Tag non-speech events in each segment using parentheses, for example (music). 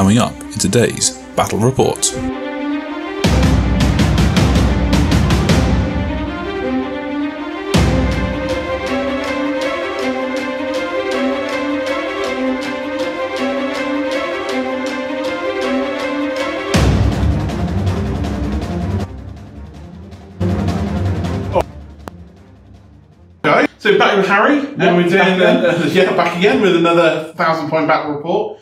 coming up in today's Battle Report. Okay, so back with Harry, Yeah, and we're doing back uh, (laughs) yeah back again with another thousand point battle report.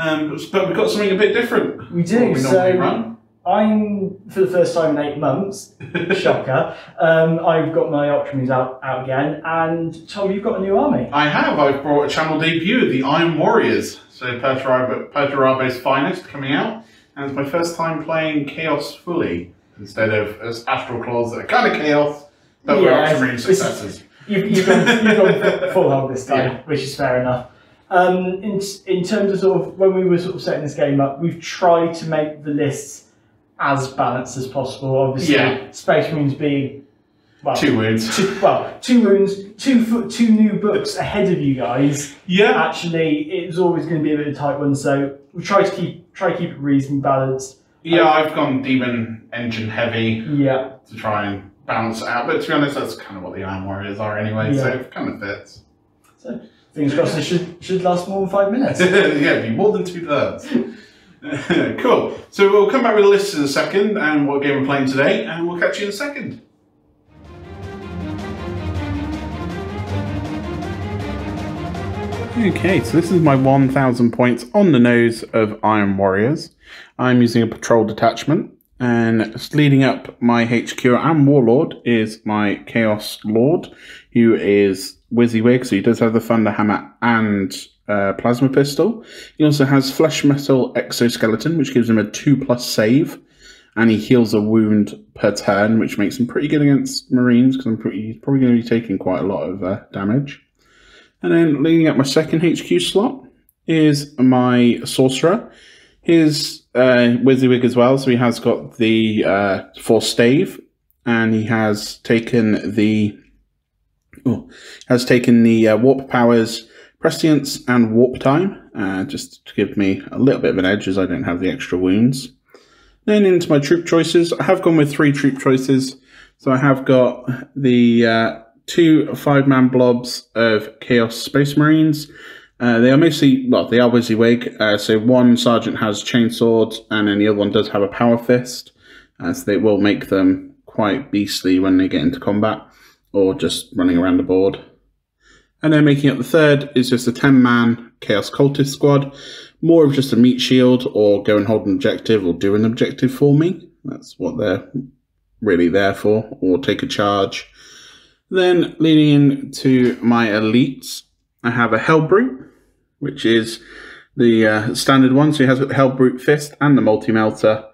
Um, but we've got something a bit different. We do, we so- run. I'm for the first time in eight months. (laughs) Shocker. Um, I've got my Ultramarines out, out again, and Tom, you've got a new army. I have. I've brought a channel debut the Iron Warriors. So Perturabo's finest coming out, and it's my first time playing Chaos fully instead of as Astral Claws that are kind of chaos, but we're Yeah, Ultramarine it's- successors. You've, you've gone, you've gone (laughs) full hog this time, which is fair enough. Um, in, in terms of sort of when we were sort of setting this game up, we've tried to make the lists as balanced as possible. Obviously, Yeah. Space Marines being well, Two wounds. two, well, two wounds, two two new books ahead of you guys. Yeah. Actually, it was always going to be a bit of a tight one, so we try to keep try to keep it reasonably balanced. Yeah, I've gone demon engine heavy Yeah, to try and balance it out. But to be honest, that's kind of what the Iron Warriors are anyway, yeah. so it kind of fits. so fingers crossed this should should last more than five minutes. (laughs) yeah, it'd be more than two thirds. (laughs) cool. So we'll come back with a list in a second and what game we're playing today, and we'll catch you in a second. Okay, so this is my 1000 points on the nose of Iron Warriors. I'm using a patrol detachment, and leading up my HQ and Warlord is my Chaos Lord, who is WYSIWYG, so he does have the Thunder Hammer and uh, Plasma Pistol. He also has Flesh Metal Exoskeleton, which gives him a 2 plus save, and he heals a wound per turn, which makes him pretty good against Marines, because he's probably going to be taking quite a lot of uh, damage. And then leading up my second HQ slot is my Sorcerer. His uh, WYSIWYG as well, so he has got the uh, Force Stave, and he has taken the oh, has taken the uh, Warp Powers, Prescience, and Warp Time, uh, just to give me a little bit of an edge as I don't have the extra wounds. Then into my troop choices, I have gone with three troop choices. So I have got the uh, two five-man blobs of Chaos Space Marines. Uh, they are mostly, well, they are WYSIWYG. Uh, so one sergeant has chainsword, and then the other one does have a power fist. Uh, so they will make them quite beastly when they get into combat, or just running around the board. And then making up the third is just a 10-man Chaos Cultist squad. More of just a meat shield, or go and hold an objective, or do an objective for me. That's what they're really there for, or take a charge. Then leading into my elites, I have a Hellbrute, which is the uh, standard one. So he has Hellbrute Fist and the Multi Melter,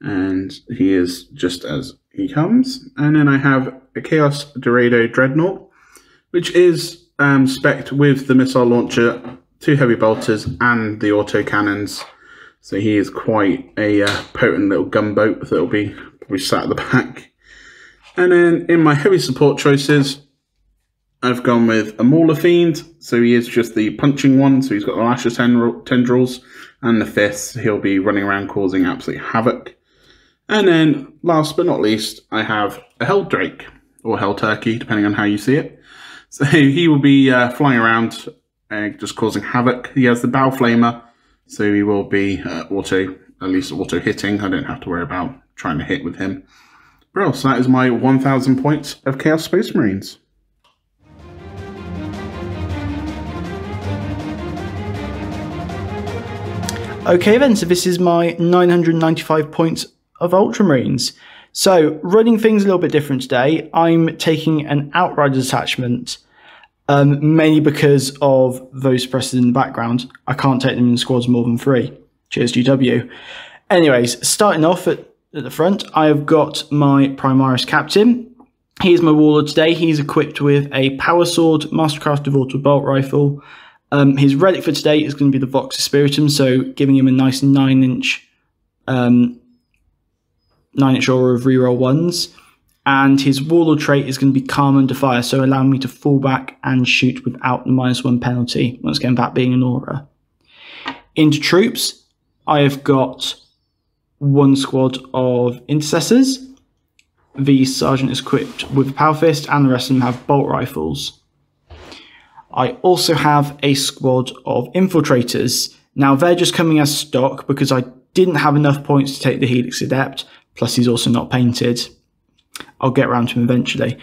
and he is just as he comes. And then I have a Chaos Deredeo Dreadnought, which is um, spec'd with the missile launcher, two heavy bolters, and the auto cannons. So he is quite a uh, potent little gunboat that will be probably sat at the (laughs) back. And then in my heavy support choices, I've gone with a Mauler Fiend. So he is just the punching one. So he's got the Lasher tendril- tendrils and the fists. He'll be running around causing absolute havoc. And then last but not least, I have a Hell Drake or Hell Turkey, depending on how you see it. So (laughs) he will be uh, flying around, uh, just causing havoc. He has the Baleflamer, so he will be uh, auto, at least auto hitting. I don't have to worry about trying to hit with him. Bro, so that is my 1,000 points of Chaos Space Marines. Okay, then, so this is my 995 points of Ultramarines. So, running things a little bit different today, I'm taking an Outriders attachment, um, mainly because of those suppressors in the background. I can't take them in squads more than three. Cheers, GW. Anyways, starting off at, at the front, I have got my Primaris Captain. Here's my Warlord today. He's equipped with a Power Sword, Mastercraft Devortal Bolt Rifle, um, his relic for today is going to be the Vox Espiritum, so giving him a nice nine inch, um, nine inch aura of reroll ones. And his Warlord trait is going to be Calm Under Fire, so allowing me to fall back and shoot without the minus one penalty. Once again, that being an aura. Into troops, I have got one squad of intercessors. The sergeant is equipped with a power fist, and the rest of them have bolt rifles. I also have a squad of infiltrators. Now they're just coming as stock because I didn't have enough points to take the Helix Adept, plus he's also not painted. I'll get around to him eventually.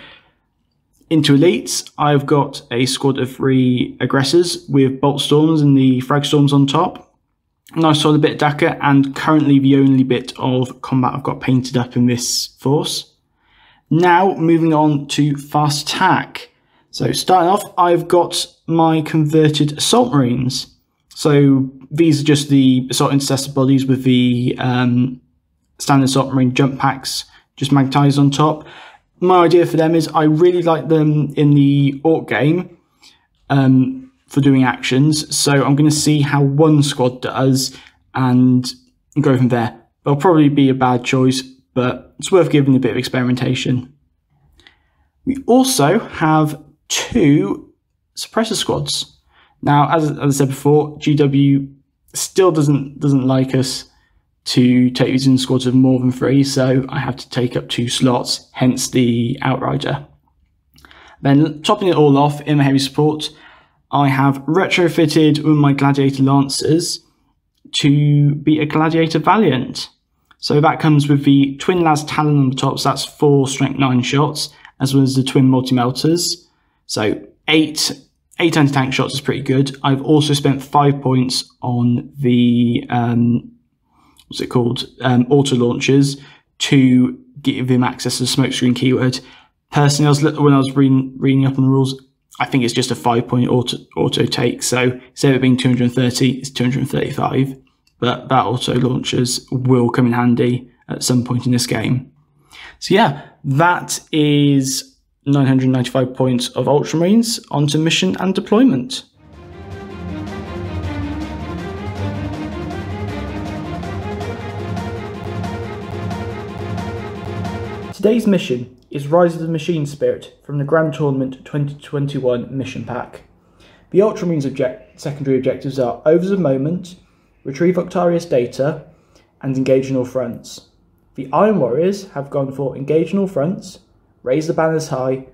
Into elites, I've got a squad of three aggressors with bolt storms and the frag storms on top. Nice solid bit of Dakka, and currently the only bit of combat I've got painted up in this force. Now, moving on to fast attack. So, starting off, I've got my converted assault marines. So, these are just the assault intercessor bodies with the um, standard marine jump packs just magnetized on top. My idea for them is I really like them in the Orc game. Um, for doing actions. So I'm going to see how one squad does and go from there. It'll probably be a bad choice, but it's worth giving a bit of experimentation. We also have two suppressor squads. Now, as, as I said before, GW still doesn't doesn't like us to take these in squads of more than three, so I have to take up two slots, hence the Outrider. Then topping it all off in the heavy support, I have retrofitted with my Gladiator Lancers to be a Gladiator Valiant. So that comes with the Twin Las Talon on the top, so that's four Strength 9 shots, as well as the Twin Multi Melters. So eight eight anti-tank shots is pretty good. I've also spent five points on the um, what's it called um, auto launchers to give him access to the smokescreen keyword. Personally, I was when I was reading, reading up on the rules, I think it's just a five point auto, auto take. So instead of it being 230, it's 235. But that auto launchers will come in handy at some point in this game. So yeah, that is 995 points of Ultramarines onto mission and deployment. Today's mission is Rise of the Machine Spirit from the Grand Tournament 2021 Mission Pack. The Ultramarines object- secondary objectives are Oaths of Moment, Retrieve Octarius data, and Engage in all fronts. The Iron Warriors have gone for Engage in all fronts, Raise the banners high,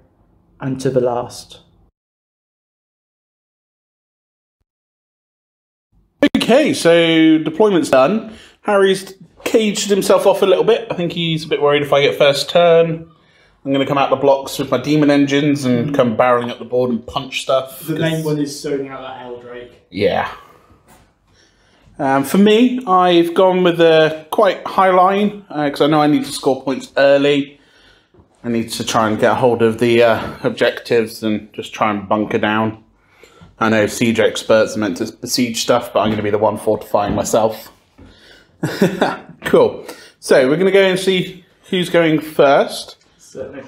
and To the last. Okay, so deployment's done. Harry's caged himself off a little bit. I think he's a bit worried if I get first turn. I'm going to come out the blocks with my demon engines and come barreling up the board and punch stuff. The main one is sorting out that Helldrake. Yeah. Um, for me, I've gone with a quite high line because uh, I know I need to score points early. I need to try and get a hold of the uh, objectives and just try and bunker down. I know siege experts are meant to besiege stuff, but I'm going to be the one fortifying myself. (laughs) cool. So we're going to go and see who's going first. Certainly.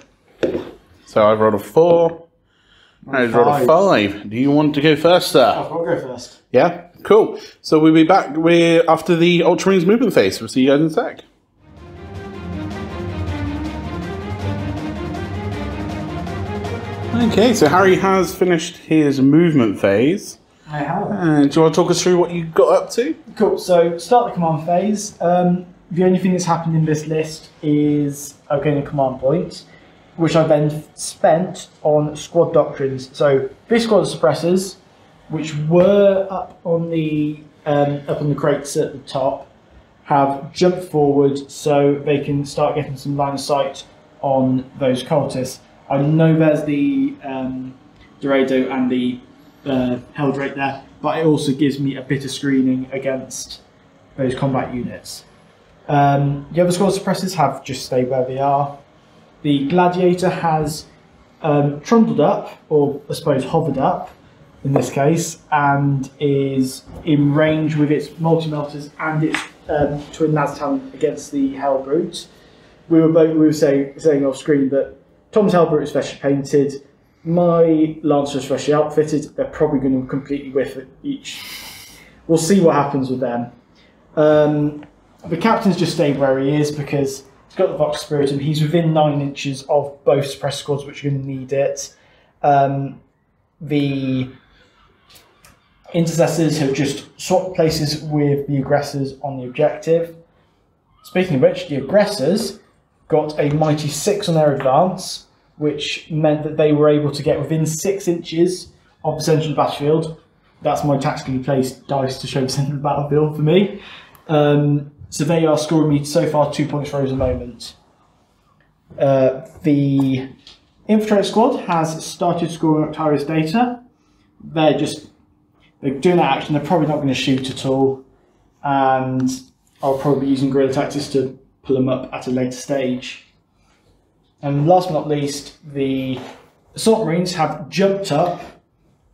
So I've rolled a four. I've rolled a five. Do you want to go first, sir? I'll go first. Yeah, cool. So we'll be back we after the Ultramarines movement phase. We'll see you guys in a sec. Okay, so Harry has finished his movement phase. I have. And do you want to talk us through what you got up to? Cool. So start the command phase. Um, the only thing that's happened in this list is I've gained a command point, which I've then spent on squad doctrines. So this squad of suppressors, which were up on the um, up on the crates at the top, have jumped forward so they can start getting some line of sight on those cultists. I know there's the um, Deredeo and the uh, right there, but it also gives me a bit of screening against those combat units. Um, the other squad suppressors have just stayed where they are. The Gladiator has um, trundled up, or I suppose hovered up in this case, and is in range with its multi melters and its um, twin Las Talon against the Hellbrute. We were both we were saying, saying off screen that Tom's Hellbrute is specially painted. My Lancer is freshly outfitted. They're probably going to completely whiff it each. We'll see what happens with them. Um, the captain's just stayed where he is because he's got the Vox Spirit and he's within nine inches of both suppress squads, which are going to need it. Um, the intercessors have just swapped places with the aggressors on the objective. Speaking of which, the aggressors got a mighty six on their advance, which meant that they were able to get within six inches of the the battlefield. That's my tactically placed dice to show the the battlefield for me. Um, so they are scoring me so far two points for at the moment. Uh, the infiltrate squad has started scoring Octarius data. They're just they're doing that action. They're probably not going to shoot at all, and I'll probably be using guerrilla tactics to pull them up at a later stage. And last but not least, the assault marines have jumped up.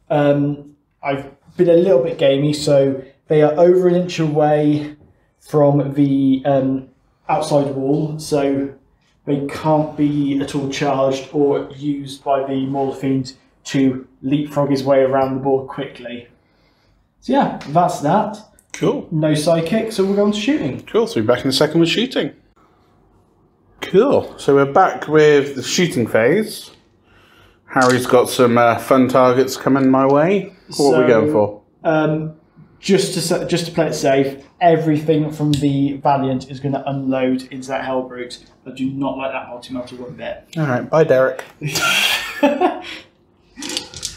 Um, I've been a little bit gamey, so they are over an inch away from the um, outside wall, so they can't be at all charged or used by the Fiend to leapfrog his way around the board quickly. So yeah, that's that. Cool. No psychic, so we're going to shooting. Cool. So we're back in a second with shooting. Cool. So we're back with the shooting phase. Harry's got some uh, fun targets coming my way. What are we going for? Um, just to just to play it safe, everything from the Valiant is going to unload into that Hellbrute. I do not like that multi multi one bit. All right. Bye, Derek. (laughs)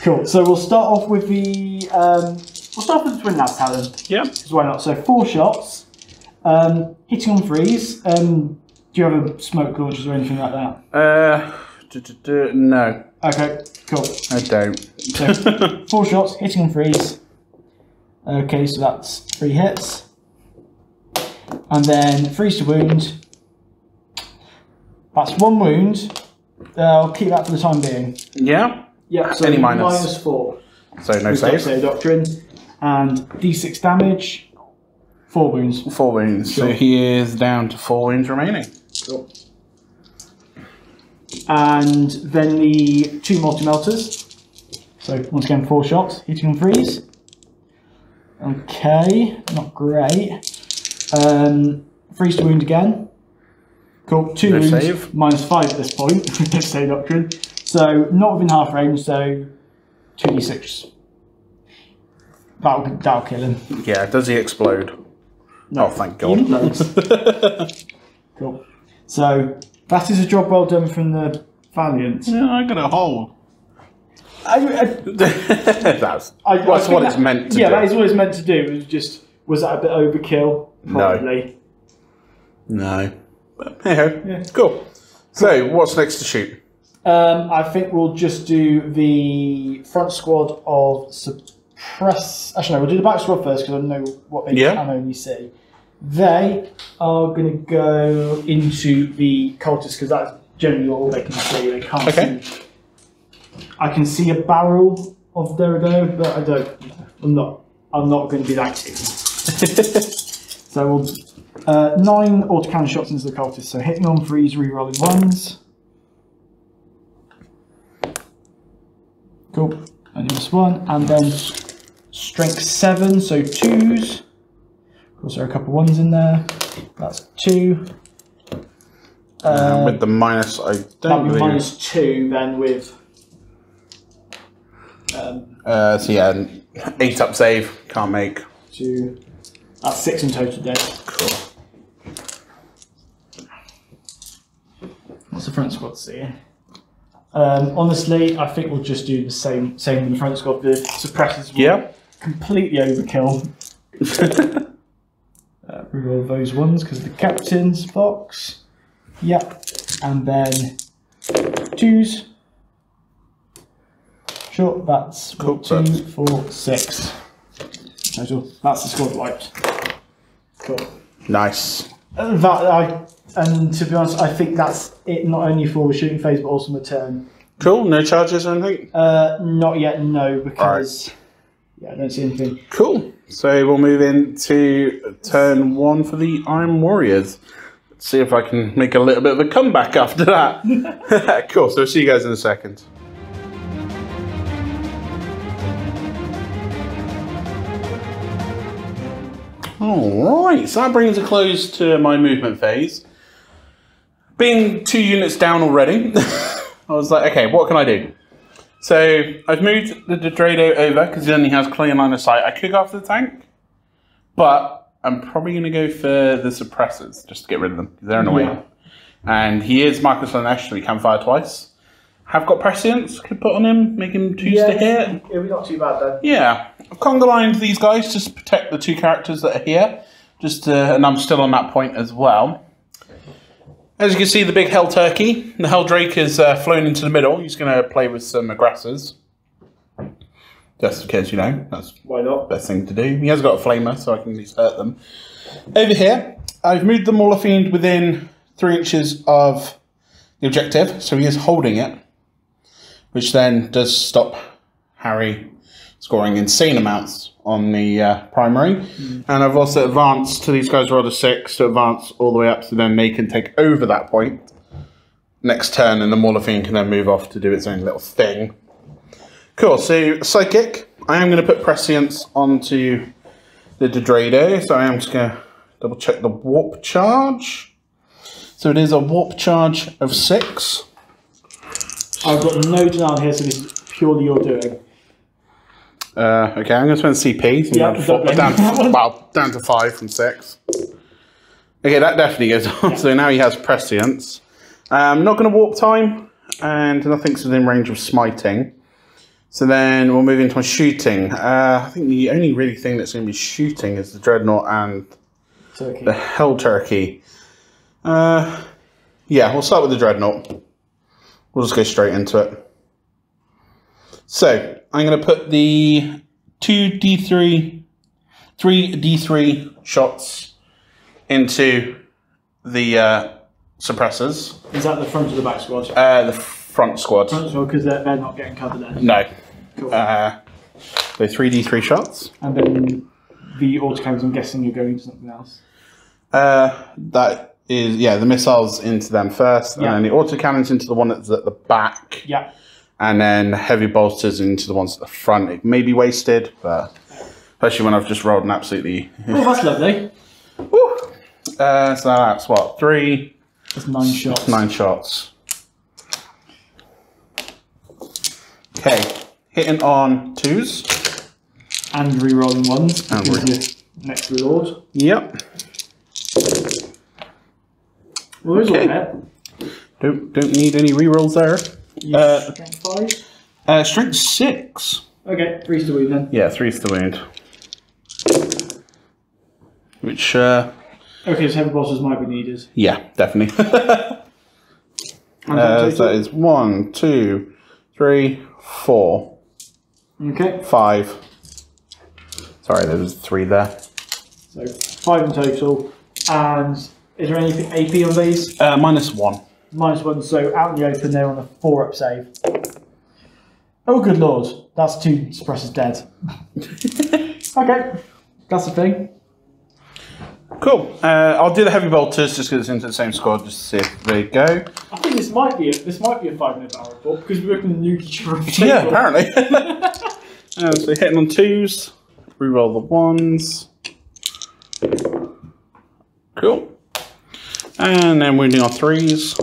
Cool. So we'll start off with the um, we'll start off with the twin las talon. Yeah. Because why not? So four shots, um, hitting on freeze. Um, do you have a smoke launchers or anything like that? Uh, d- d- d- no, Okay, cool. I don't. So (laughs) four shots, hitting on freeze. Okay, so that's three hits. And then freeze to wound. That's one wound. Uh, I'll keep that for the time being. yeah. Yeah, so Any minus? minus four. So no save. Doxeo Doctrine. And d6 damage, four wounds. Four wounds. So Sure. he is down to four wounds remaining. Cool. And then the two multi melters. So once again, four shots, hitting and freeze. Okay, not great. Um, freeze to wound again. Cool. Two wounds, save. minus five at this point. (laughs) Let's say doctrine. So not within half range. So two d six. That'll that'll kill him. Yeah. Does he explode? No. Oh, thank God. Implodes. (laughs) cool. So that is a job well done from the Valiant. Yeah, I got a hole. (laughs) I, I, That's I, that's I think what it's meant to yeah, do. that is what it's meant to do. It was just was that a bit overkill? Probably. No. But hey ho. Yeah. Cool. So what's next to shoot? Um, I think we'll just do the front squad of suppress. Actually, no, we'll do the back squad first because I know what they Yeah. can only see. They are going to go into the cultists because that's generally all they can see. They can't Okay. see. I can see a barrel of Deredeo, but I don't. I'm not. I'm not going to be that keen. (laughs) so we'll uh, nine autocannon shots into the cultists. So hitting on freeze, re-rolling ones. Cool. And this one, and then strength seven, so twos. Of course, there are a couple ones in there. That's two. Uh, with the minus, I don't be believe. minus two then with. Um, Uh, so yeah, eight up save. Can't make. two. That's six in total then. Cool. What's the front squad seeing? Um, honestly, I think we'll just do the same same in the front squad. The suppressors will Yeah. completely overkill. (laughs) uh, reroll those ones because the captain's box. Yep. And then twos. Sure, that's Cool, two, four, six. That's the squad wiped. Cool. Nice. Uh, That I and to be honest, I think that's it. Not only for the shooting phase, but also my turn. Cool. No charges or anything. Uh, not yet, no, because yeah, I don't see anything. Cool. So we'll move into turn one for the Iron Warriors. Let's see if I can make a little bit of a comeback after that. (laughs) cool. So I'll see you guys in a second. All right. So that brings a close to my movement phase. Being two units down already, (laughs) I was like, okay, what can I do? So I've moved the Deredeo over because he only has clear line of sight. I could go after the tank, but I'm probably going to go for the suppressors just to get rid of them because they're annoying. Yeah. And he is Mark of Slaanesh, so he can fire twice. Have got prescience, could put on him, make him twos to hit. It'll be not too bad then. Yeah, I've conga lined these guys just to protect the two characters that are here. Just to, and I'm still on that point as well. As you can see, the big Hell Turkey, the Hell Drake is uh, flown into the middle. He's going to play with some aggressors. Just because, you know, that's Why not? best thing to do. He has got a flamer, so I can at least hurt them. Over here, I've moved the Mauler Fiend within three inches of the objective, so he is holding it, which then does stop Harry scoring insane amounts on the uh, primary. And I've also advanced to these guys rolled a six to advance all the way up, so then they can take over that point next turn, and the Fiend can then move off to do its own little thing. Cool. So psychic. I am going to put prescience onto the Deredeo. So I am just going to double check the warp charge. So it is a warp charge of six. I've got no denial here, so this is purely your doing. Uh, okay, I'm going to spend CP. So Yeah, down, to four, down, to, well, down to five from six. Okay, that definitely goes on. (laughs) So now he has prescience. I'm um, not going to warp time, and nothing's within range of smiting. So then we'll move into my shooting. Uh, I think the only really thing that's going to be shooting is the dreadnought and Turkey. the hell turkey. Uh, yeah, we'll start with the dreadnought. We'll just go straight into it. So I'm going to put the two D3, three D3 shots into the uh, suppressors. Is that the front or the back squad? Uh, the front squad. Front squad, because they're, they're not getting covered then. No. Cool. Uh, so three D3 shots. and then the autocannons, I'm guessing you're going to something else. Uh, that is yeah, the missiles into them first, Yeah. and then the autocannons into the one that's at the back. Yeah. And then heavy bolters into the ones at the front. It may be wasted, but especially when I've just rolled an absolutely. Oh, that's lovely. Woo. Uh, so that's what three, That's nine shots. nine shots. Okay, hitting on twos. And re-rolling ones. And re- next Lord. Yep. Well, Okay. Don't don't need any rerolls there. Uh, Strength five. Uh, strength six. Okay, three's to win then. Yeah, three's to wound. Which uh, Okay, so heavy bosses might be needed. yeah, definitely. (laughs) And uh, so that is one, two, three, four. Okay, Five. Sorry, there was three there. so five in total. And is there anything AP on these? Uh, minus one. Minus one, so out in the open, they're on a four up save. Oh, good lord. That's two suppressors dead. (laughs) okay, that's the thing. Cool. Uh, I'll do the heavy bolters just because it's into the same squad, just to see if they go. I think this might be a, this might be a five minute battle report because we're working to nuke each. Yeah, apparently. (laughs) (laughs) uh, so hitting on twos. Reroll the ones. Cool. And then wounding on threes.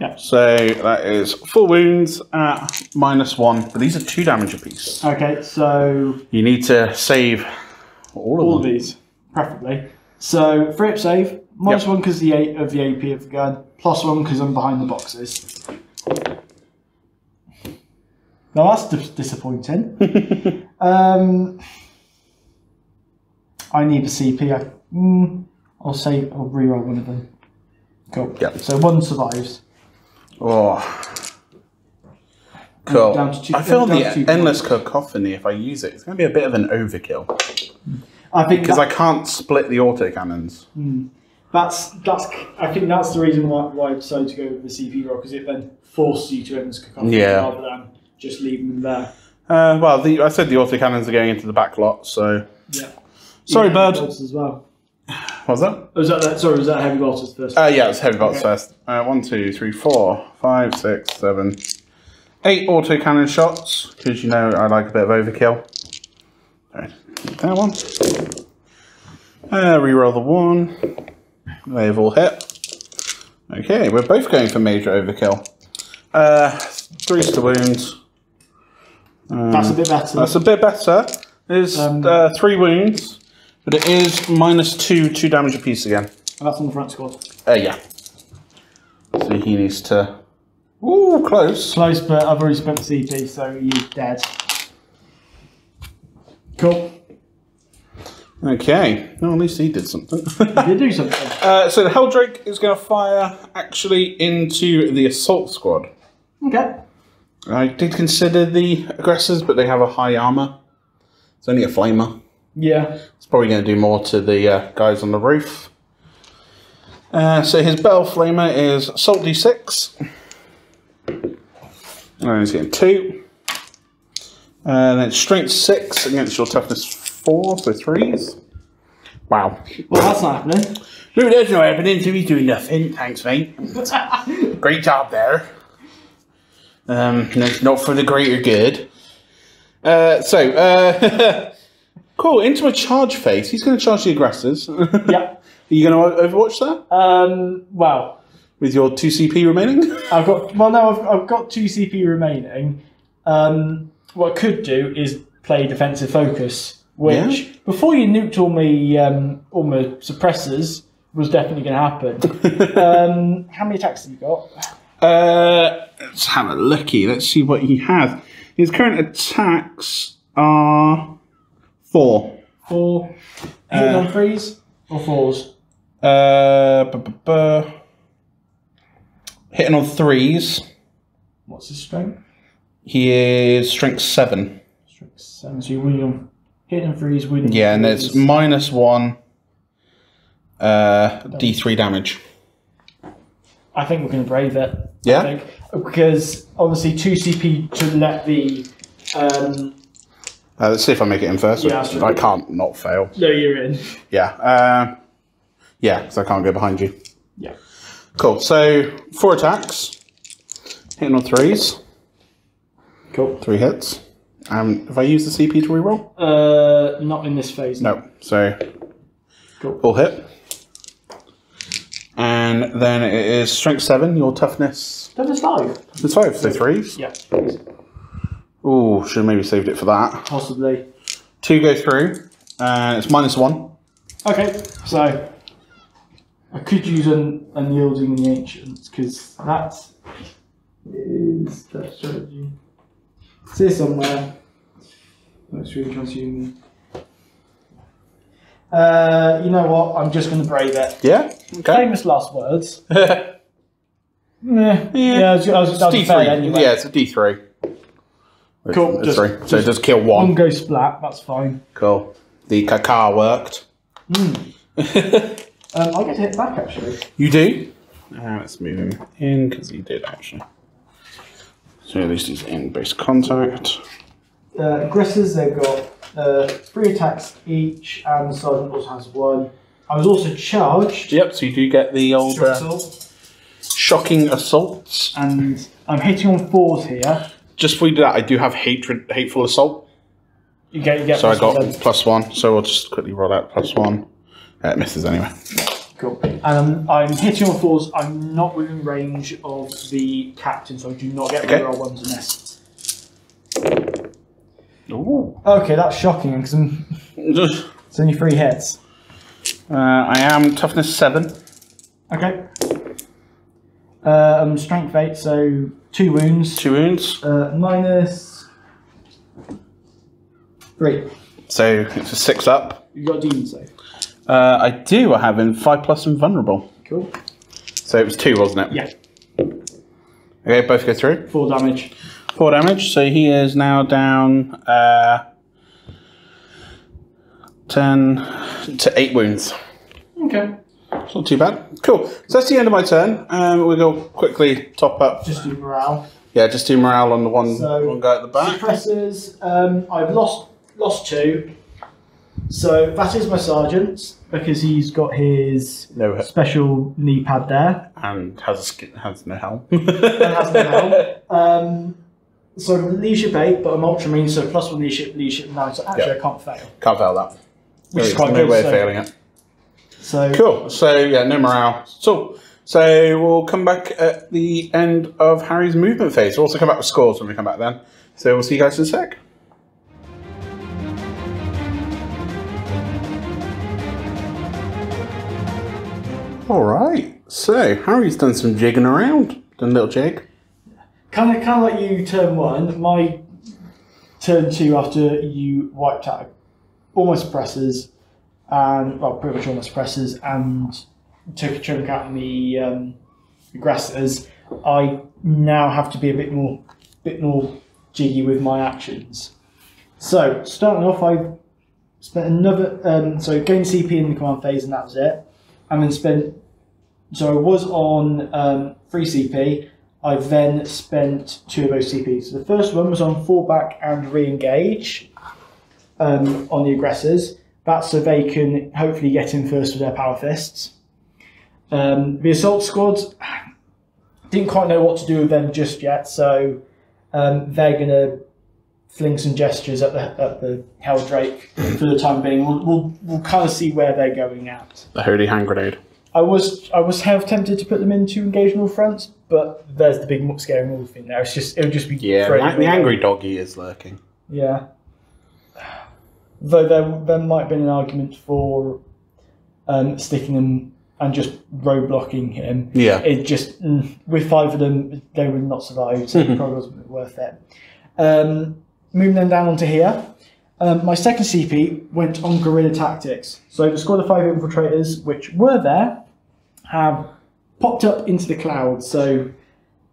Yeah. So that is four wounds at minus one. But these are two damage apiece. Okay, so You need to save all of all of these, preferably. So free up save, minus Yep. one because the eight of the AP of the gun, plus one because I'm behind the boxes. Now that's dis- disappointing. (laughs) um, I need a CP. I, mm, I'll say I'll reroll one of them. Cool. Yep. So one survives. Oh. Cool. down to two- I feel down the to two endless cacophony if I use it. It's going to be a bit of an overkill I think because I can't split the auto autocannons. That's that's. I think that's the reason why, why I decided to go with the CP roll because it then forces you to end this cacophony Yeah. rather than just leaving them there. Uh, well, the, I said the autocannons are going into the back lot, so. Yeah. Sorry, Heavy bird. as well. What was that? Oh, was that, that sorry? Was that heavy bolters first? Uh, yeah, it's heavy bolts Okay. first. Uh, one, two, three, four, five, six, seven, eight autocannon shots, because you know I like a bit of overkill. Alright, that one. Uh, reroll the one. They've all hit. Okay, we're both going for major overkill. Uh, threes to wounds. That's a bit better. That's a bit better. There's Um, uh, three wounds, but it is minus two, two damage apiece again. And that's on the front squad. Uh, yeah. So he needs to. Ooh, close. Close, but I've already spent CP, so he's dead. Cool. Okay. Well, at least he did something. You did do something. (laughs) uh, so the Helldrake is going to fire actually into the assault squad. Okay. I did consider the aggressors, but they have a high armor. It's only a flamer. Yeah. It's probably going to do more to the uh, guys on the roof. Uh, so his baleflamer is assault d6. And he's getting two. And then strength six against your toughness four, so threes. Wow. Well, that's not happening. No, there's no happening. So he's doing nothing. Thanks, mate. (laughs) Great job there. Um, no, not for the greater good. Uh, so, uh, (laughs) cool. Into a charge phase. He's going to charge the aggressors. (laughs) yeah. Are you going to overwatch that Um. Well, with your two CP remaining? (laughs) I've got. Well, no, I've, I've got two CP remaining. Um. What I could do is play defensive focus, which Yeah. before you nuked all my um all my suppressors was definitely going to happen. (laughs) um. How many attacks have you got? Uh, let's have a looky. Let's see what he has. His current attacks are four. Four. Hitting on threes or fours? Uh, bu- bu- hitting on threes. What's his strength? He is strength seven. Strength seven. So you're winning on hitting on threes, winning. Yeah, and it's minus one. Uh, D three damage. I think we're going to brave it. Yeah? I think. Because obviously two CP to let the. Um, Uh, let's see if I make it in first. Yeah. I can't not fail. no, you're in. Yeah. Uh, yeah, because I can't go behind you. Yeah. Cool. So four attacks, hitting on threes, Cool. three hits. Um, if I use the CP to reroll? Uh, not in this phase. No. So Cool. full hit. And then it is strength seven. Your toughness is five. toughness five. So threes. Yeah. Ooh, should have maybe saved it for that. Possibly. Two go through. And it's minus one. Okay. So I could use an unyielding in the ancients because that is that strategy. It's here somewhere. Let's really consume me. Uh, you know what? I'm just going to brave it. Yeah. Okay. Famous last words. (laughs) yeah. Yeah, I was, I was, It's was D fair three. anyway. Yeah, it's a D three. Cool, It's just- three. So it does kill one. One go splat. That's fine. Cool. The caca worked. (laughs) Um, I get to hit back actually. You do? Uh, let's move him in because he did actually. So at least he's in base contact. Uh, aggressors, they've got uh, three attacks each, and the sergeant also has one. I was also charged. Yep, so you do get the old uh, shocking assaults. and I'm hitting on fours here. Just before you do that, I do have hatred, hateful assault. You get, you get So I got one. plus one. So we'll just quickly roll out plus one. Uh, it misses anyway. Cool. And I'm, I'm hitting on fours. I'm not within range of the captain, so I do not get Okay. reroll ones and nests. Ooh. Okay, that's shocking because I'm. it's only three hits. Uh, I am toughness seven. Okay. Uh, um, strength eight, so two wounds. Two wounds. Uh, minus three. So it's a six up. You got a demon save. Uh, I do. I have in five plus invulnerable. Cool. So it was two, wasn't it? Yeah. Okay, both go through. Four damage. Four damage. So he is now down uh, ten to eight wounds. Okay. It's not too bad. Cool. So that's the end of my turn. Um, we'll go quickly top up. Just do morale. Yeah, just do morale on the one, So- one guy at the back. Suppressors. Um, I've lost lost two. So that is my sergeant because he's got his No special knee pad there And has a skin, has no helm. (laughs) and has no helm. Um, so leadership eight, but I'm ultramarine, so plus one leadership, leadership nine. So actually, Yeah. I can't fail. Can't fail that. Which is There's quite no good. way so, of failing it. So Cool. So yeah, no morale. So So we'll come back at the end of Harry's movement phase. We'll also come back with scores when we come back then. So we'll see you guys in a sec. All right. So Harry's done some jigging around. Done a little jig. Kind of, kind of like you turn one. My turn two after you wiped out almost presses and well, pretty much almost presses and took a chunk out in the um, aggressors. I now have to be a bit more, bit more jiggy with my actions. So starting off, I spent another. Um, so gained CP in the command phase, and that was it. And then spent. So I was on um, free CP. I then spent two of those CPs. So the first one was on fallback and re-engage um, on the aggressors. That's so they can hopefully get in first with their power fists. Um, the assault squads didn't quite know what to do with them just yet, so um, they're going to fling some gestures at the at the Helldrake for the time being. We'll, we'll, we'll kind of see where they're going at. The holy hand grenade. I was I was half tempted to put them into engagement fronts, but there's the big scary wolf in there. It's just it would just be Yeah, throwing the, the angry doggy is lurking. Yeah. Though there, there might have been an argument for um, sticking them and just roadblocking him. Yeah. It just, mm, with five of them, they would not survive, so it probably wasn't worth it. Um, moving them down onto here. Um, my second CP went on guerrilla tactics. So the squad of five infiltrators, which were there, have popped up into the clouds. So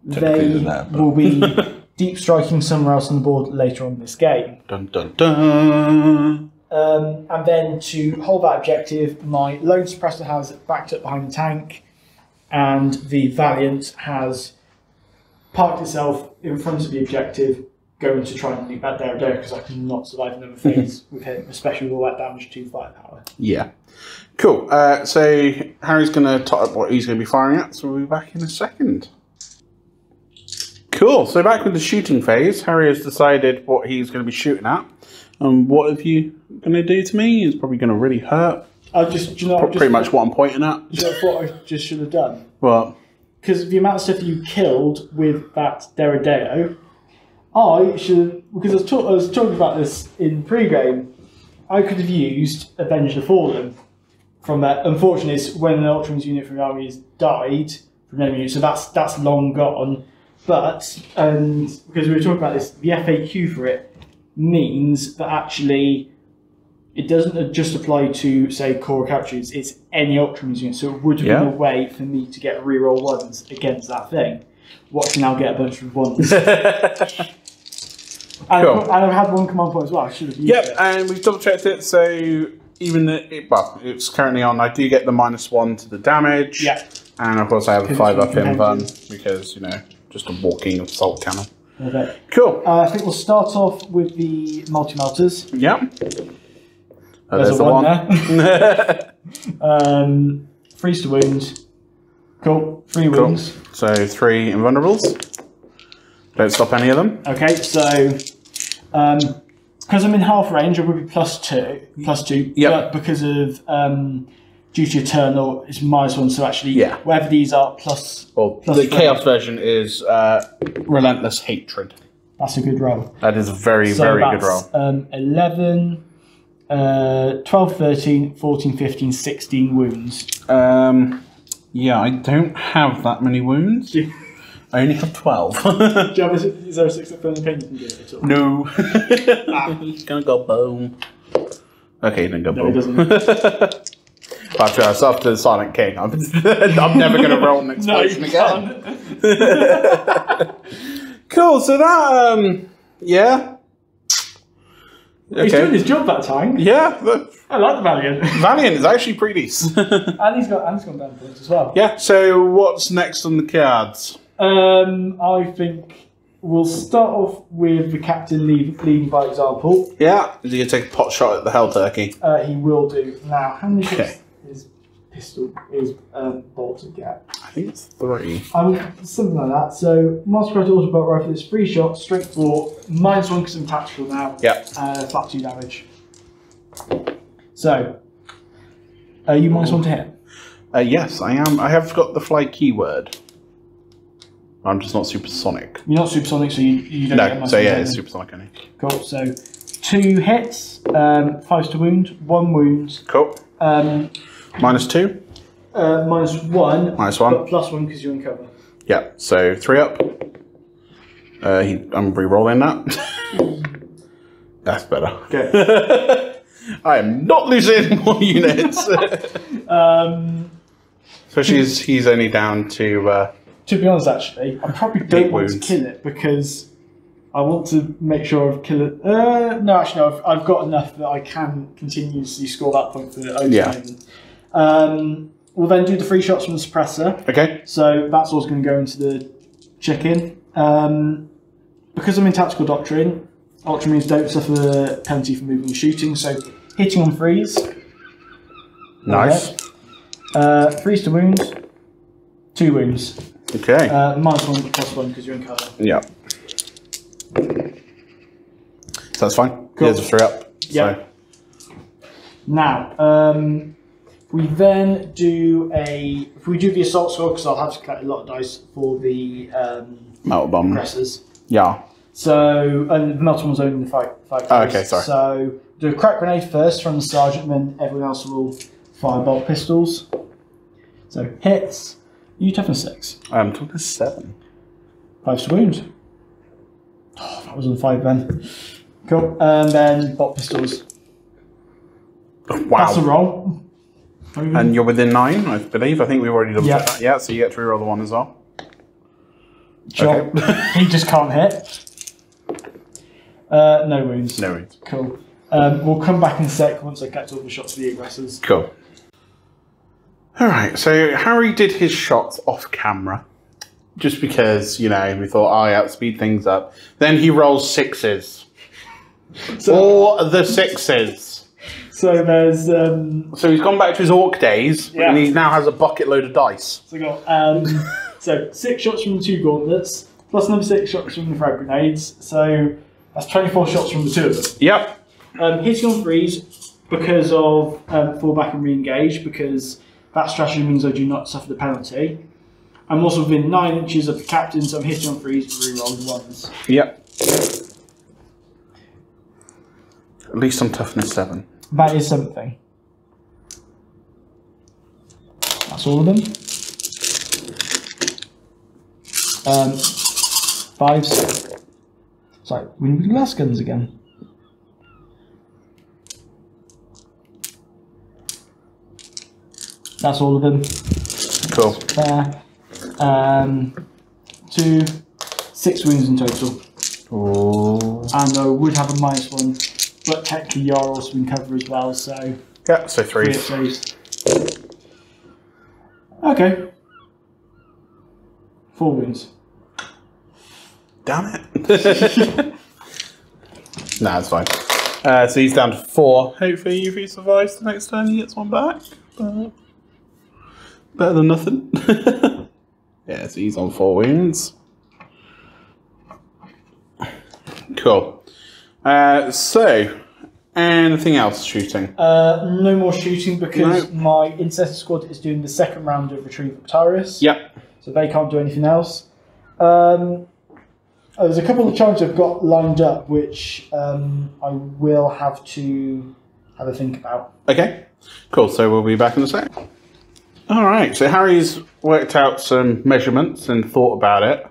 they that, will be (laughs) deep striking somewhere else on the board later on in this game. Dun dun dun. Um, and then to hold that objective, my lone suppressor has backed up behind the tank, and the Valiant has parked itself in front of the objective, going to try and nuke that there because I cannot survive another phase (laughs) with him, especially with all that damage to firepower. Yeah. Cool. Uh, so Harry's going to top up what he's going to be firing at, so we'll be back in a second. Cool. So back with the shooting phase, Harry has decided what he's going to be shooting at. And what have you going to do to me? It's probably going to really hurt. I just, you know, what I Pretty just, much what I'm pointing at. do you know what I just should have done? Well, because the amount of stuff you killed with that Deredeo, I should because I was, ta- I was talking about this in pre-game. I could have used Avenge the Fallen from that. Unfortunately, it's when an Ultramarines unit from the army has died from enemy so that's that's long gone. But and because we were talking about this, the FAQ for it means that actually it doesn't just apply to say core captures. It's any Ultra Museum. So it would have Yeah. been a way for me to get reroll ones against that thing. Watch now get a bunch of ones. (laughs) and, Cool. I've had one command point as well. I should have used Yep, it. and we've double checked it. So even the, it, well, it's currently on. I do get the minus one to the damage. Yeah. And of course, I have a five up invuln because you know just a walking assault cannon. Okay. Cool. Uh, I think we'll start off with the multi melters. Yep. Oh, There's, there's a one, one. there. (laughs) um, freeze to wound. Cool. Three Cool. wounds. So three invulnerables. Don't stop any of them. Okay, so because I'm in half range, I would be plus two, plus two. Yep. But because of um, duty eternal, it's minus one. So actually, Yeah. wherever these are, plus. Well, Plus the three. chaos version is uh, relentless hatred. That's a good roll. That is a very So very good roll. Um, 11, uh, 12, 13, 14, 15, 16 wounds. Um, yeah, I don't have that many wounds. I only have twelve. (laughs) Do you have a, is there a six up pain you can get at all? no. (laughs) He's gonna go boom. Okay, he didn't go No, it boom. doesn't. (laughs) After us, after the Silent King, I'm, (laughs) I'm never gonna roll an (laughs) explosion you again. (laughs) Cool. So that um, yeah. He's doing his job that time. Yeah, I like the Valiant. Valiant is actually pretty decent. and he's got and he's got down points as well. yeah. So what's next on the cards? Um, I think we'll start off with the captain lead, leading by example. Yeah, is he gonna take a pot shot at the Hell Turkey? Uh, he will do. Now, how many Okay. Shots is pistol is um, bolt to get? I think it's three. Um, something like that. So, Master Crafted Auto Bolt Rifle is free shot, strength four, minus one because I'm tactical now. Yeah. Uh, flat two damage. So, uh, you minus one to hit. Uh, yes, I am. I have got the fly keyword. I'm just not supersonic. You're not supersonic, so you, you don't get No, so yeah, it's supersonic only. Cool. So two hits, um, five to wound, one wound, Cool. um, Minus two. uh, minus one, Minus one. but plus one because you're in cover. Yeah, so three up. Uh, he, I'm re-rolling that. (laughs) That's better. Okay. (laughs) I am not losing (laughs) more units. um, so she's he's only down to uh, to be honest, actually, I probably don't want wounds. to kill it because I want to make sure I've killed it. Uh, no, actually, no, I've, I've got enough that I can continuously score that point for overtime. Yeah. Um, we'll then do the three shots from the suppressor. okay. So that's always going to go into the check-in. Um, because I'm in tactical doctrine, Ultramarines don't suffer penalty for moving and shooting. So hitting on freeze, Nice. uh, freeze to wound, two wounds, Okay. uh, minus one plus one because you're in cover. yeah. So that's fine. Cool. Here's a three up. Yeah. So, Now, um, we then do a. If we do the assault score, because I'll have to collect a lot of dice for the um, melta bomb. aggressors. Yeah. So, and the melting one's only in the fight. fight Oh, okay, sorry. So, do a crack grenade first from the sergeant, then everyone else will fire bolt pistols. So, hits. You toughness six. Um, took a seven. Five to wound. Oh, that was on five then. Cool. And then bolt pistols. Wow. That's a roll. And you're within nine, I believe. I think we've already Yeah. checked that. Yeah, so you get to reroll the one as well. Sure. (laughs) he just can't hit. Uh, no wounds. No wounds. Cool. Um, we'll come back in a sec once I get all the shots for the aggressors. Cool. All right, so Harry did his shots off camera, just because you know we thought, oh yeah, speed things up. Then he rolls sixes, all the sixes. So there's um, So he's gone back to his Ork days, Yeah. and he now has a bucket load of dice. so got um, so six shots from the two gauntlets plus another six shots from the frag grenades. So that's twenty four shots from the two of them. Yep. Um, hitting on freeze because of um, fall back and re-engage because that strategy means I do not suffer the penalty. I'm also within nine inches of the captain, so I'm hitting on freeze for re-rolled ones. Yep. At least on toughness seven. That is something. That's all of them. Um, fives. Sorry, we need glass guns again. That's all of them. Cool. There. Um, two, six wounds in total. Ooh. And I would have a minus one, but technically you're also in cover as well, so Yeah. So three three. Okay. Four wounds. Damn it. (laughs) nah, it's fine. Uh, so he's down to four. Hopefully, if he survives the next turn, he gets one back. But better than nothing. (laughs) yeah, so he's on four wounds. Cool. Uh, so, anything else shooting? Uh, no more shooting because my intercessor squad is doing the second round of retrieve Octarius. Yep. So they can't do anything else. Um, oh, there's a couple of challenges I've got lined up which um, I will have to have a think about. Okay. Cool. So we'll be back in a sec. All right. So Harry's worked out some measurements and thought about it.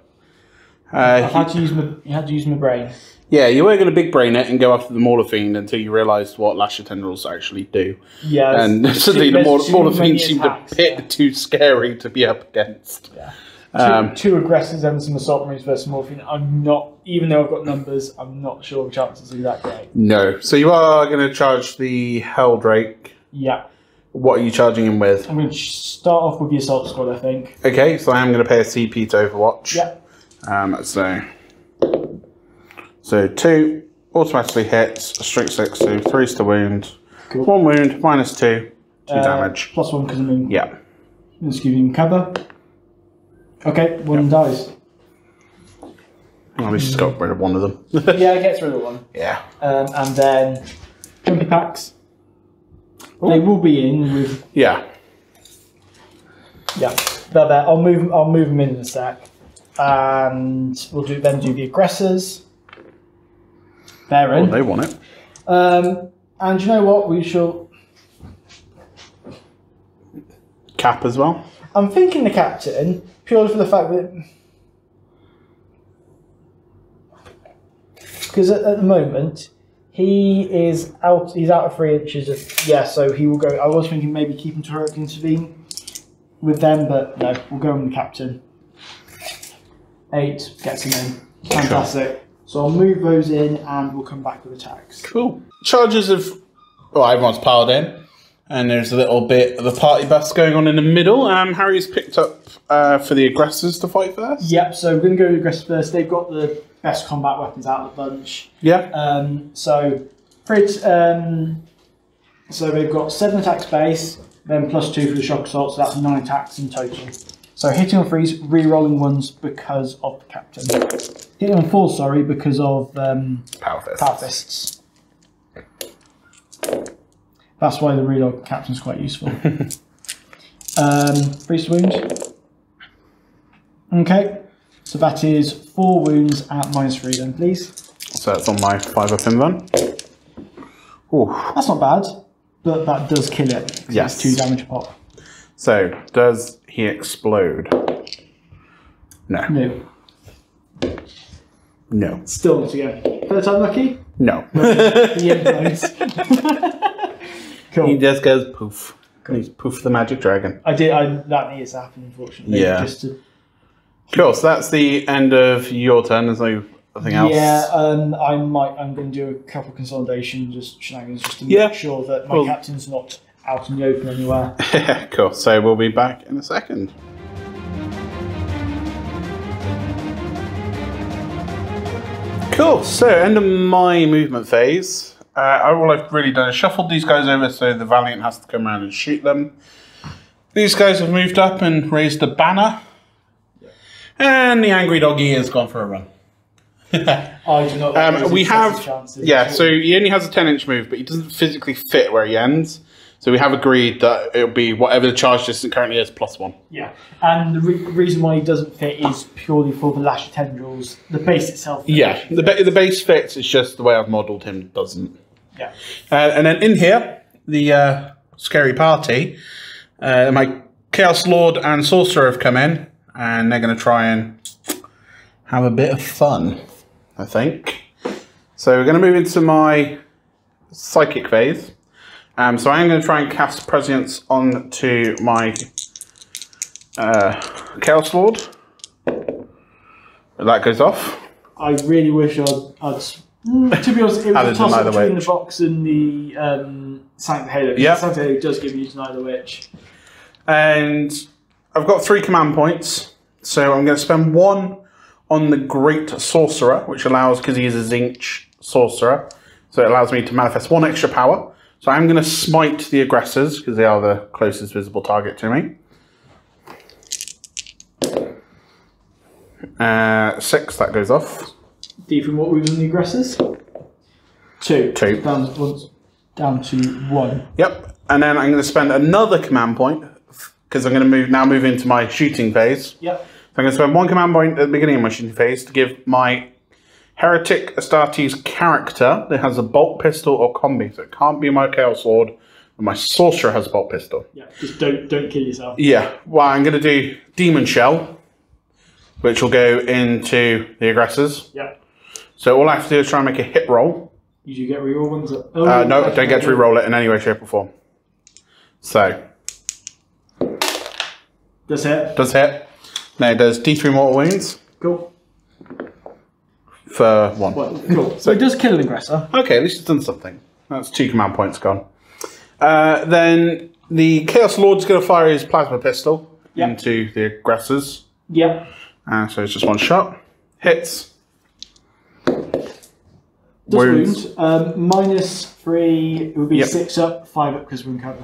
Uh, I he- had to use my, had to use my brain. Yeah, you were going to big brain it and go after the Mauler Fiend until you realised what Lasher Tendrils actually do. Yeah. And (laughs) suddenly the Mauler, Mauler Fiend seemed a bit yeah. too scary to be up against. Two, Um, two aggressors and some assault marines versus morphine. I'm not, even though I've got numbers, I'm not sure the chances are that great. no. So you are going to charge the Helldrake. Yeah, What are you charging him with? I'm going to start off with the assault squad. I think. Okay, so I am going to pay a CP to Overwatch. Yeah. Um, so, so two automatically hits, a strength six, so three's to wound. Cool. One wound, minus two, two Uh, damage. Plus one because I'm in. Yeah. Let's give him cover. Okay, one dies. At least he's got rid of one of them. (laughs) Yeah, it gets rid of one. yeah. Um, and then jumpy packs. They will be in with Yeah. Yeah, they're there. I'll move. I'll move them in in a sec, and we'll do then do the aggressors. They're in. They want it. Um, and you know what? We shall. Cap as well. I'm thinking the captain purely for the fact that because at, at the moment he is out. He's out of three inches of yeah. So he will go. I was thinking maybe keeping Turok to intervene with them, but no, we'll go with the captain. Eight gets him in. Fantastic. So I'll move those in, and we'll come back with attacks. Cool. Charges of. Well, everyone's piled in. And there's a little bit of a party bus going on in the middle. Um, Harry's picked up uh, for the aggressors to fight first. Yep. So we're going to go with aggressive first. They've got the best combat weapons out of the bunch. Yeah. Um, so, Fritz, um, so they've got seven attacks base, then plus two for the shock assault, so that's nine attacks in total. So hitting on threes, re-rolling ones because of the captain. Hitting on fours, sorry, because of um, Power fist. power fists. That's why the reload captain's quite useful. (laughs) um, priest wound. Okay, so that is four wounds at minus three, then please. So that's on my five up in then. Ooh. That's not bad, but that does kill it. Yes. It's two damage pop. So, does he explode? No. No. No. Still not again. Third time lucky? No. (laughs) (laughs) He implodes. he cool. just goes poof. He's poof the magic dragon. I did. I that needs to happen, unfortunately. Yeah. Just to, Cool. So that's the end of your turn. There's no nothing else. yeah. Um. I might. I'm going to do a couple consolidation, just shenanigans, just to make sure that my Well- captain's not out in the open anywhere. (laughs) cool. So we'll be back in a second. Cool. So end of my movement phase. Uh, I- all I've really done is shuffled these guys over so the Valiant has to come around and shoot them. These guys have moved up and raised a banner. And the angry doggy has gone for a run. (laughs) I do not. Um, we have, chances. yeah. So he only has a ten inch move, but he doesn't physically fit where he ends. So we have agreed that it'll be whatever the charge distance currently is plus one. Yeah, and the re- reason why he doesn't fit is purely for the lash tendrils. The base itself. Yeah, the ba- the base fits. It's just the way I've modelled him doesn't. Yeah. Uh, and then in here, the uh, scary party, uh, my Chaos Lord and Sorcerer have come in, and they're going to try and have a bit of fun. I think. So we're going to move into my psychic phase. Um, so I'm going to try and cast Prescience onto my uh, Chaos Lord. That goes off. I really wish I'd. I'd mm, to be honest, it was a toss up between Witch. the box and the um, Sanctum Halo. Yeah. Sanctum Halo does give you Deny the Witch. And I've got three command points. So I'm going to spend one on the Great Sorcerer, which allows, because he is a Tzeentch Sorcerer, so it allows me to manifest one extra power. So I'm going to smite the aggressors, because they are the closest visible target to me. Uh, six, that goes off. D from what we was on the aggressors. Two. Two. Down, once, down to one. Yep. And then I'm going to spend another command point, because I'm going to move now move into my shooting phase. Yep. So I'm going to spend one command point at the beginning of my shooting phase to give my Heretic Astartes character that has a bolt pistol or combi. So it can't be my Chaos Sword, and my Sorcerer has a bolt pistol. Yeah. Just don't don't kill yourself. Yeah, well, I'm going to do Daemon Shell, which will go into the aggressors. Yeah. So all I have to do is try and make a hit roll. You do get reroll ones. Oh, Uh, no, I don't get to reroll it in any way, shape, or form. So, Does hit. does hit. Now it does D3 mortal wounds Cool. For one. Well, cool. So it does kill an aggressor. Okay, at least it's done something. That's two command points gone. Uh, then the Chaos Lord's going to fire his plasma pistol Yep. into the aggressors. Yep. Uh, so it's just one shot. Hits. Does Wounds. wound. Um, minus three. It would be Yep. six up, five up because wound cover.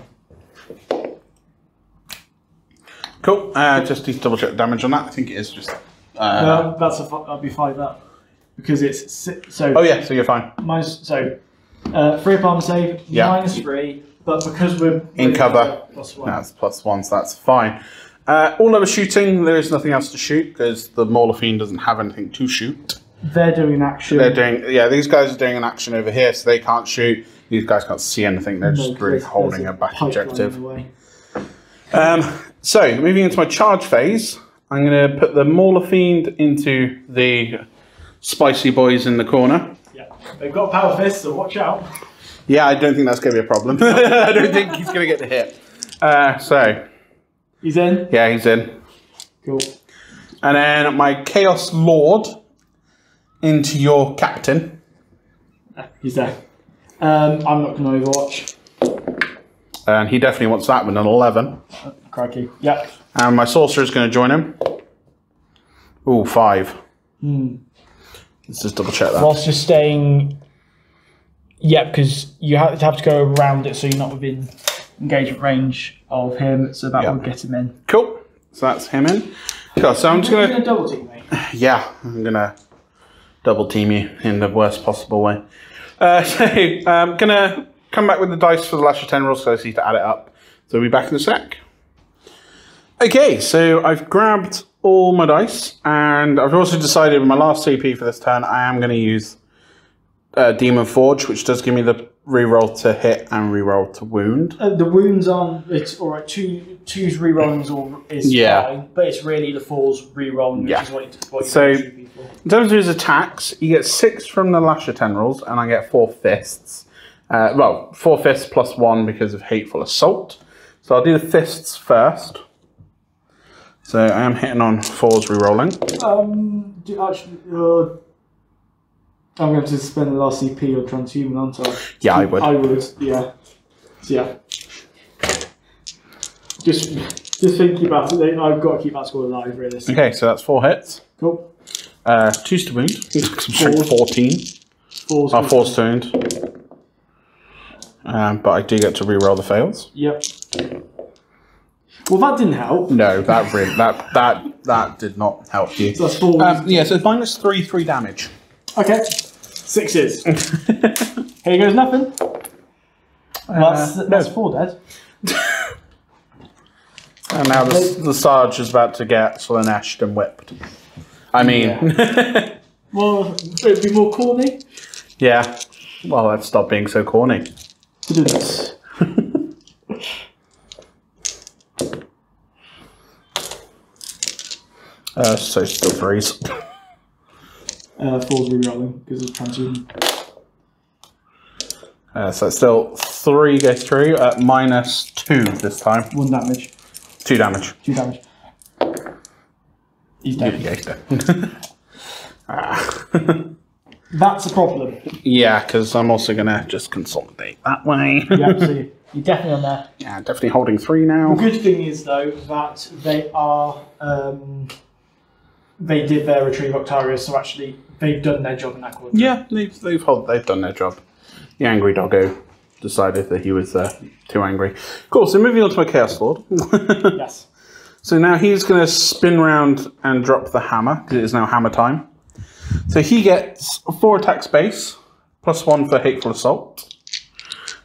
Cool. Uh, just need to double check the damage on that. I think it is just. Uh, No, that's a that'd be five up because it's so Oh yeah, so you're fine. minus so uh, three up armor save Yeah. minus three, but because we're In cover. plus one. That's plus one, so that's fine. Uh, all other shooting, there is nothing else to shoot because the Mauler Fiend doesn't have anything to shoot. They're doing an action. They're doing, yeah, these guys are doing an action over here, so they can't shoot. These guys can't see anything. They're just really holding a back objective. Um, so, moving into my charge phase, I'm going to put the Mauler Fiend into the Spicy Boys in the corner. Yeah. They've got power fists, so watch out. Yeah, I don't think that's going to be a problem. (laughs) I don't think he's going to get the hit. Uh, so, He's in. yeah, he's in. Cool. And then my Chaos Lord into your Captain. He's there. Um, I'm not going to overwatch. And he definitely wants that with an 11. Crikey. Yep. And my Sorcerer is going to join him. Ooh, five. Let's just double check that. Whilst you're staying. Yep, because you have to have to go around it so you're not within engagement range of him, so that Yeah. will get him in. Cool. So that's him in. Cool. So I'm just You're going going to. to double team me. Yeah, I'm going to double team you in the worst possible way. Uh, (laughs) so I'm going to come back with the dice for the Lasher Tendrils, so I need to add it up. So we'll be back in a sec. Okay, so I've grabbed all my dice, and I've also decided with my last CP for this turn, I am going to use uh, Daemonforge, which does give me the reroll to hit and reroll to wound. Uh, the wounds on it's all right. Two two's rerollings or is Yeah. fine, but it's really the fours rerolling, which Yeah. is what you, what you So-. In terms of his attacks, he gets six from the Lasher Tendrils, and I get four fists. Uh, well, four fists plus one because of Hateful Assault. So I'll do the fists first. So I am hitting on fours rerolling. Um, do, actually, uh, I'm going to spend the last CP on transhuman, aren't I? Yeah, I would. I would, yeah. So, yeah. Just, just thinking about it, I've got to keep that score alive, realistically. Okay, so that's four hits. Cool. Uh, two's to wound. Strength 14. Fours. Oh, four's to wound. Um, but I do get to reroll the fails. Yep. Well, that didn't help. No, that really, that that that did not help you. So that's four. Um, yeah, so minus three, three damage. okay. Sixes. (laughs) Here goes nothing. Well, that's, Uh, that's four dead. (laughs) And now the, the Sarge is about to get Slaaneshed and whipped. I mean, yeah. (laughs) Well, it'd be more corny. Yeah. Well, let's stop being so corny. Uh, so still freeze. (laughs) Uh, fours rerolling because of transhuman. Uh, so it's still three goes through at minus two this time. One damage. Two damage. Two damage. He's dead. Yeah, he's dead. (laughs) (laughs) That's a problem. yeah, because I'm also gonna just consolidate that way. Yeah, so you- you're definitely on there. yeah, definitely holding three now. The good thing is though that they are um, they did their retrieve Octarius, so actually they've done their job in that quadrant. Yeah, they've they've hold, they've done their job. The angry doggo decided that he was uh, too angry. Cool. So moving on to my chaos lord. (laughs) Yes. So now he's going to spin round and drop the hammer because it is now hammer time. So he gets four attacks base plus one for hateful assault.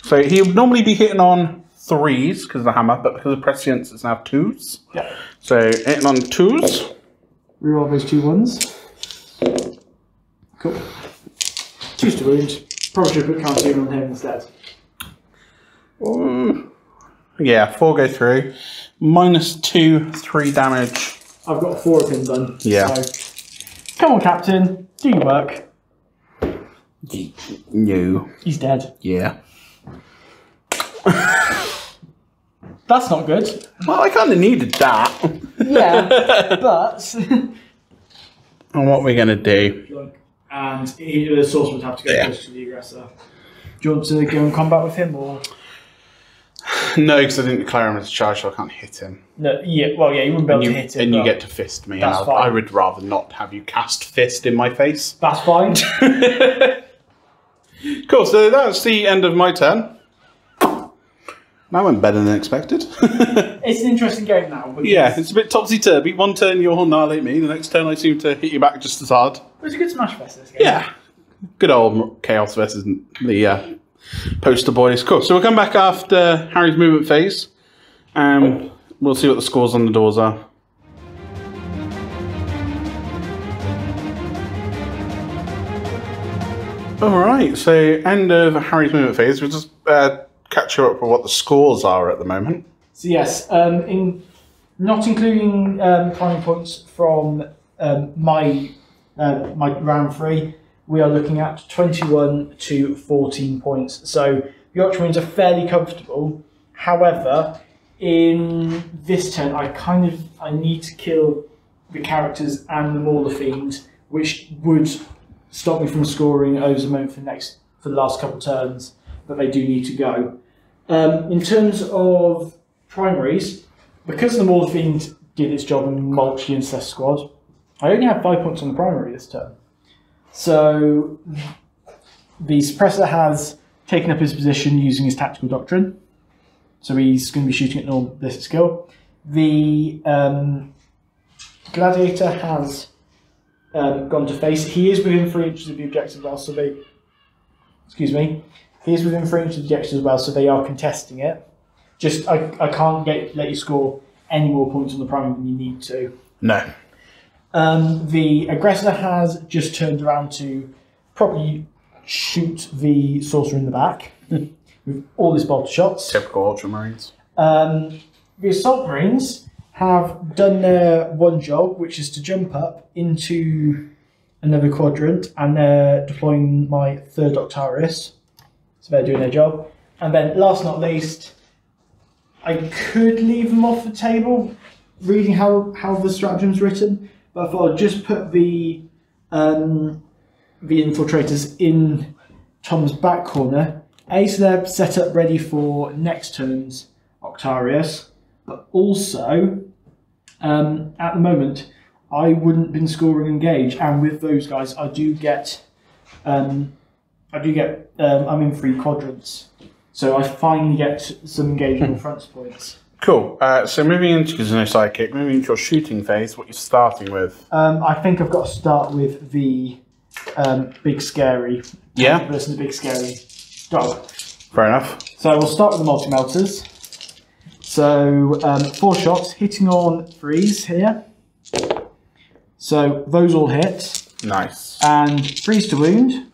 So he would normally be hitting on threes because of the hammer, but because of prescience, it's now twos. Yeah. So hitting on twos. Reroll those two ones. Cool. Choose to wound. Probably should put counter on him instead. Ooh. Yeah, four go through. Minus two, three damage. I've got four of him done. Yeah. So, come on, Captain. Do your work. No. He's dead. Yeah. That's not good. Well, I kind of needed that. Yeah, but. (laughs) and what we're going to do. and he, the source would have to go Yeah. close to the aggressor. Do you want to go in combat with him or? (sighs) No, because I didn't declare him as a charge, so I can't hit him. No, yeah, well, yeah, you wouldn't be able you, to hit him. and you get to fist me. And That's I, fine. I would rather not have you cast fist in my face. That's fine. (laughs) Cool, so that's the end of my turn. That went better than expected. (laughs) it's an interesting game now. Yeah, it's a bit topsy turvy. One turn you'll annihilate me, the next turn I seem to hit you back just as hard. it was a good Smash Fest. This game. Yeah. Good old Chaos versus the uh, poster boys. Cool. So we'll come back after Harry's movement phase. Um, we'll see what the scores on the doors are. All right, so end of Harry's movement phase. We'll just uh, catch you up with what the scores are at the moment. So yes, um, in not including um, climbing points from um, my uh, my round three, we are looking at twenty-one to fourteen points. So the Ultramarines are fairly comfortable. However, in this turn, I kind of I need to kill the characters and the Mauler Fiend, which would stop me from scoring over moment for the next for the last couple turns. But they do need to go. Um, in terms of primaries, because the Fiend did its job and mulched the Intercessor squad, I only have five points on the primary this turn. So the suppressor has taken up his position using his tactical doctrine. So he's going to be shooting at normal ballistic skill. The um, gladiator has um, gone to face. He is within three inches of the objective as well, so they. Excuse me. He is within three inches of the objective as well, so they are contesting it. Just I, I can't get let you score any more points on the primary than you need to. No. Um, the aggressor has just turned around to properly shoot the sorcerer in the back (laughs) with all his bolter shots. Typical Ultramarines. Um, the assault marines have done their one job, which is to jump up into another quadrant, and they're deploying my third Octarius. So they're doing their job. And then, last not least, I could leave them off the table, reading how, how the stratagem's written, but I thought I'd just put the um, the infiltrators in Tom's back corner. A, so they're set up ready for next turn's Octarius, but also um, at the moment I wouldn't been scoring engage, and with those guys I do get um, I do get um, I'm in three quadrants, so I finally get some engagement (laughs) front points. Cool. Uh, so moving into because there's no sidekick, moving into your shooting phase, what you're starting with? Um, I think I've got to start with the um, big scary Yeah. versus the big scary dog. Fair enough. So we'll start with the multi melters. So um, four shots hitting on freeze here. So those all hit Nice. and freeze to wound.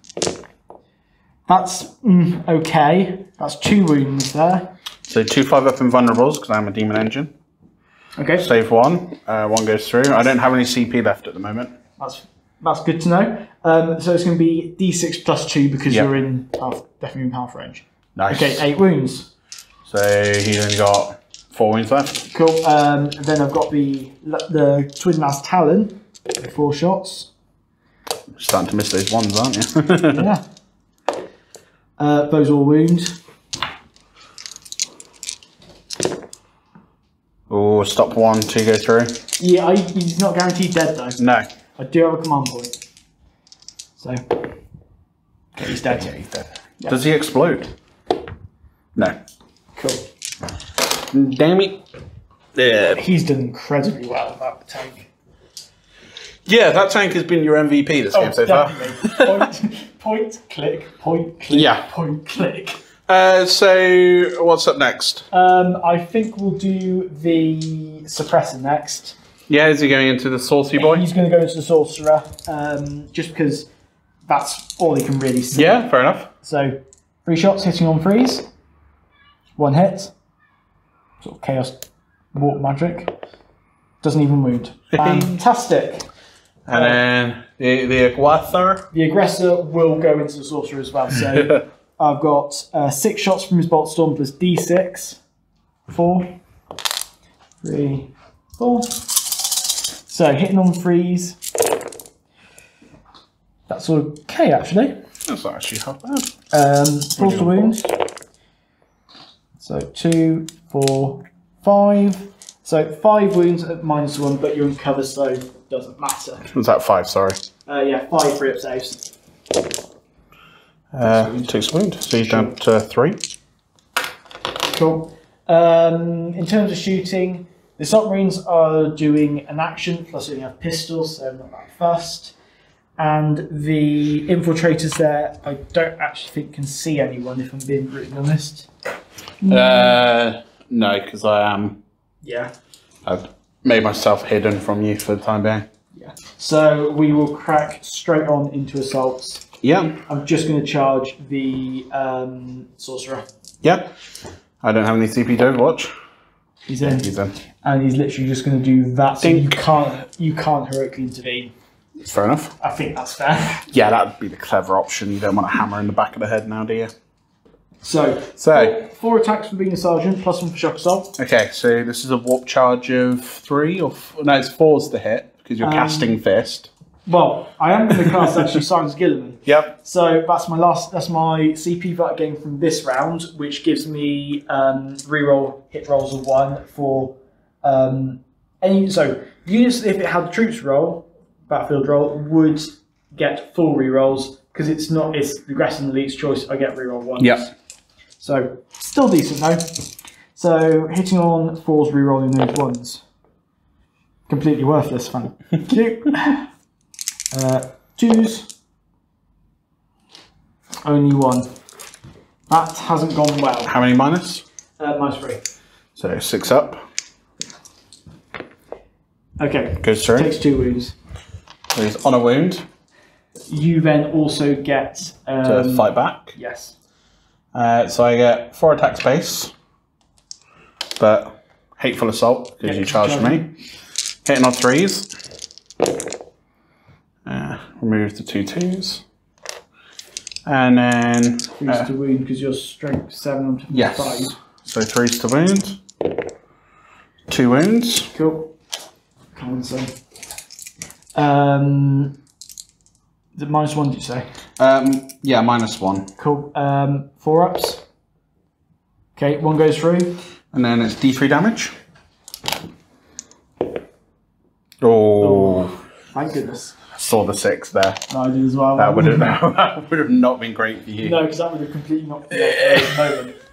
That's mm, okay. That's two wounds there. So two five up invulnerables because I'm a daemon engine. Okay, Save one. Uh, one goes through. I don't have any CP left at the moment. that's that's good to know. Um, so it's going to be d6 plus two because Yep. you're in half, definitely in half range. Nice. Okay, eight wounds. So he's only got four wounds left. Cool. Um, and then I've got the the twin las talon, four shots. Starting to miss those ones, aren't you? (laughs) Yeah. Uh, those all wound. oh, stop one. Two go through. Yeah, I, he's not guaranteed dead though. No. I do have a command point. So. Okay, he's dead. Yeah, he's dead. Does he explode? No. Cool. Damn it. Yeah. He's done incredibly well about the tank. Yeah, that tank has been your MVP this game so far. point, (laughs) point, click, point, click, Yeah. point, click. Uh, so what's up next? Um, I think we'll do the suppressor next. Yeah, is he going into the saucy boy? He's going to go into the sorcerer, um, just because that's all he can really see. Yeah, fair enough. So, three shots hitting on freeze, one hit, sort of chaos warp magic, doesn't even wound. (laughs) Fantastic. And then the the aggressor. The aggressor will go into the sorcerer as well. So, (laughs) I've got uh, six shots from his bolt storm plus d6, four, three, four. So, hitting on freeze. That's okay, actually. That's not actually half bad. Um, force the wounds. So two, four, five. So five wounds at minus one, but you're in cover, so it doesn't matter. Was that five? Sorry. Uh, yeah, five free up saves. Uh, takes a wound. So he's down to three. Cool. Um, in terms of shooting, the submarines are doing an action, plus they only have pistols, so I'm not that fast. And the infiltrators there, I don't actually think can see anyone, if I'm being brutally honest. Uh, no, because I am Yeah. I've made myself hidden from you for the time being. Yeah. So we will crack straight on into assaults. Yeah. I'm just going to charge the um, sorcerer. Yeah. I don't have any CP to watch. He's in, He's in. and he's literally just going to do that. So you can't you can't heroically intervene. Fair enough. I think that's fair. Yeah, that would be the clever option. You don't want a hammer in the back of the head now, do you? So So, four attacks for being a sergeant, plus one for shock assault. okay, so this is a warp charge of three or no, it's four's the hit because you're Um, casting fist. Well, I am going to cast actually Silence Guilliman. (laughs) Yep. So that's my last. That's my CP that I gain from this round, which gives me um, reroll hit rolls of one for um, any. So units, if it had the troops roll, battlefield roll, would get full rerolls because it's not. It's the aggressor and elite's choice. I get reroll ones. Yep. So still decent though. So hitting on fours, rerolling those ones. Completely worthless. Thank you. (laughs) uh, twos. Only one. That hasn't gone well. How many minus? Uh, minus three. So six up. Okay. Goes through. Takes two wounds. So he's on a wound You then also get. to Um, fight back. Yes. Uh, so I get four attack space, but hateful assault because Yeah, you charged charge me. Hitting on threes. Uh, remove the two twos. And then Threes uh, to wound because you're strength seven on yes, five. so threes to wound, two wounds. Cool. Come on, son. Um, is it minus one? Did you say? Um, yeah, minus one, Cool. Um, four ups. Okay, one goes through. and then it's D three damage. Oh, Thank goodness. saw the six there. No, I did as well. That would have (laughs) that would have not been great for you. No, because that would have completely knocked me off at the moment. (laughs)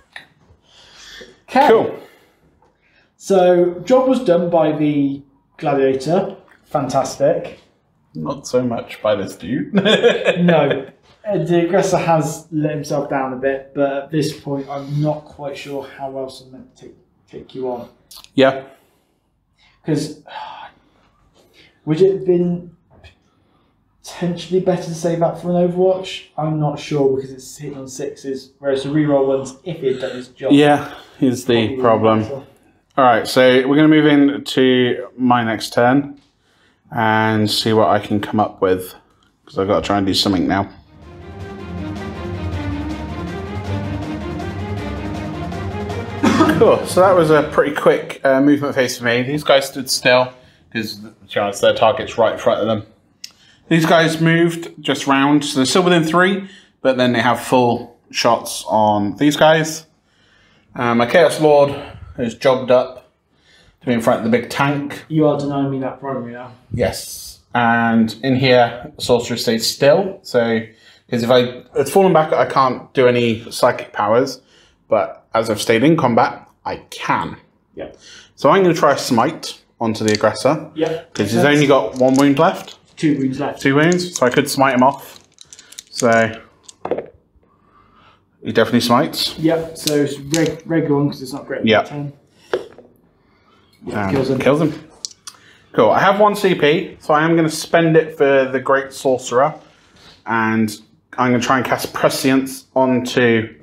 Okay. Cool. So, job was done by the gladiator. Fantastic. Not so much by this dude. No, (laughs) uh, the aggressor has let himself down a bit, but at this point, I'm not quite sure how else I'm meant to take, take you on. yeah. Because (sighs) would it have been potentially better to save that for an Overwatch? I'm not sure because it's hitting on sixes, whereas the reroll ones, if he'd done his job, Yeah, is the problem. All right, so we're going to move into my next turn and see what I can come up with because I've got to try and do something now. (coughs) Cool. So that was a pretty quick uh, movement phase for me. These guys stood still because chance their target's right in front of them. These guys moved just round, so they're still within three, but then they have full shots on these guys. Um, my Chaos Lord has jogged up in front of the big tank. You are denying me that primary now. Yes. And in here, Sorcerer stays still. So, because if I it's fallen back, I can't do any psychic powers. But as I've stayed in combat, I can. Yeah. So I'm going to try smite onto the aggressor Yeah. because he's only got one wound left, two wounds left. two wounds, so I could smite him off. So he definitely smites. Yep. So it's reg- regular one because it's not great. Yeah. Ten. kills him. Kills him. Cool. I have one CP, so I am going to spend it for the Great Sorcerer, and I'm going to try and cast Prescience onto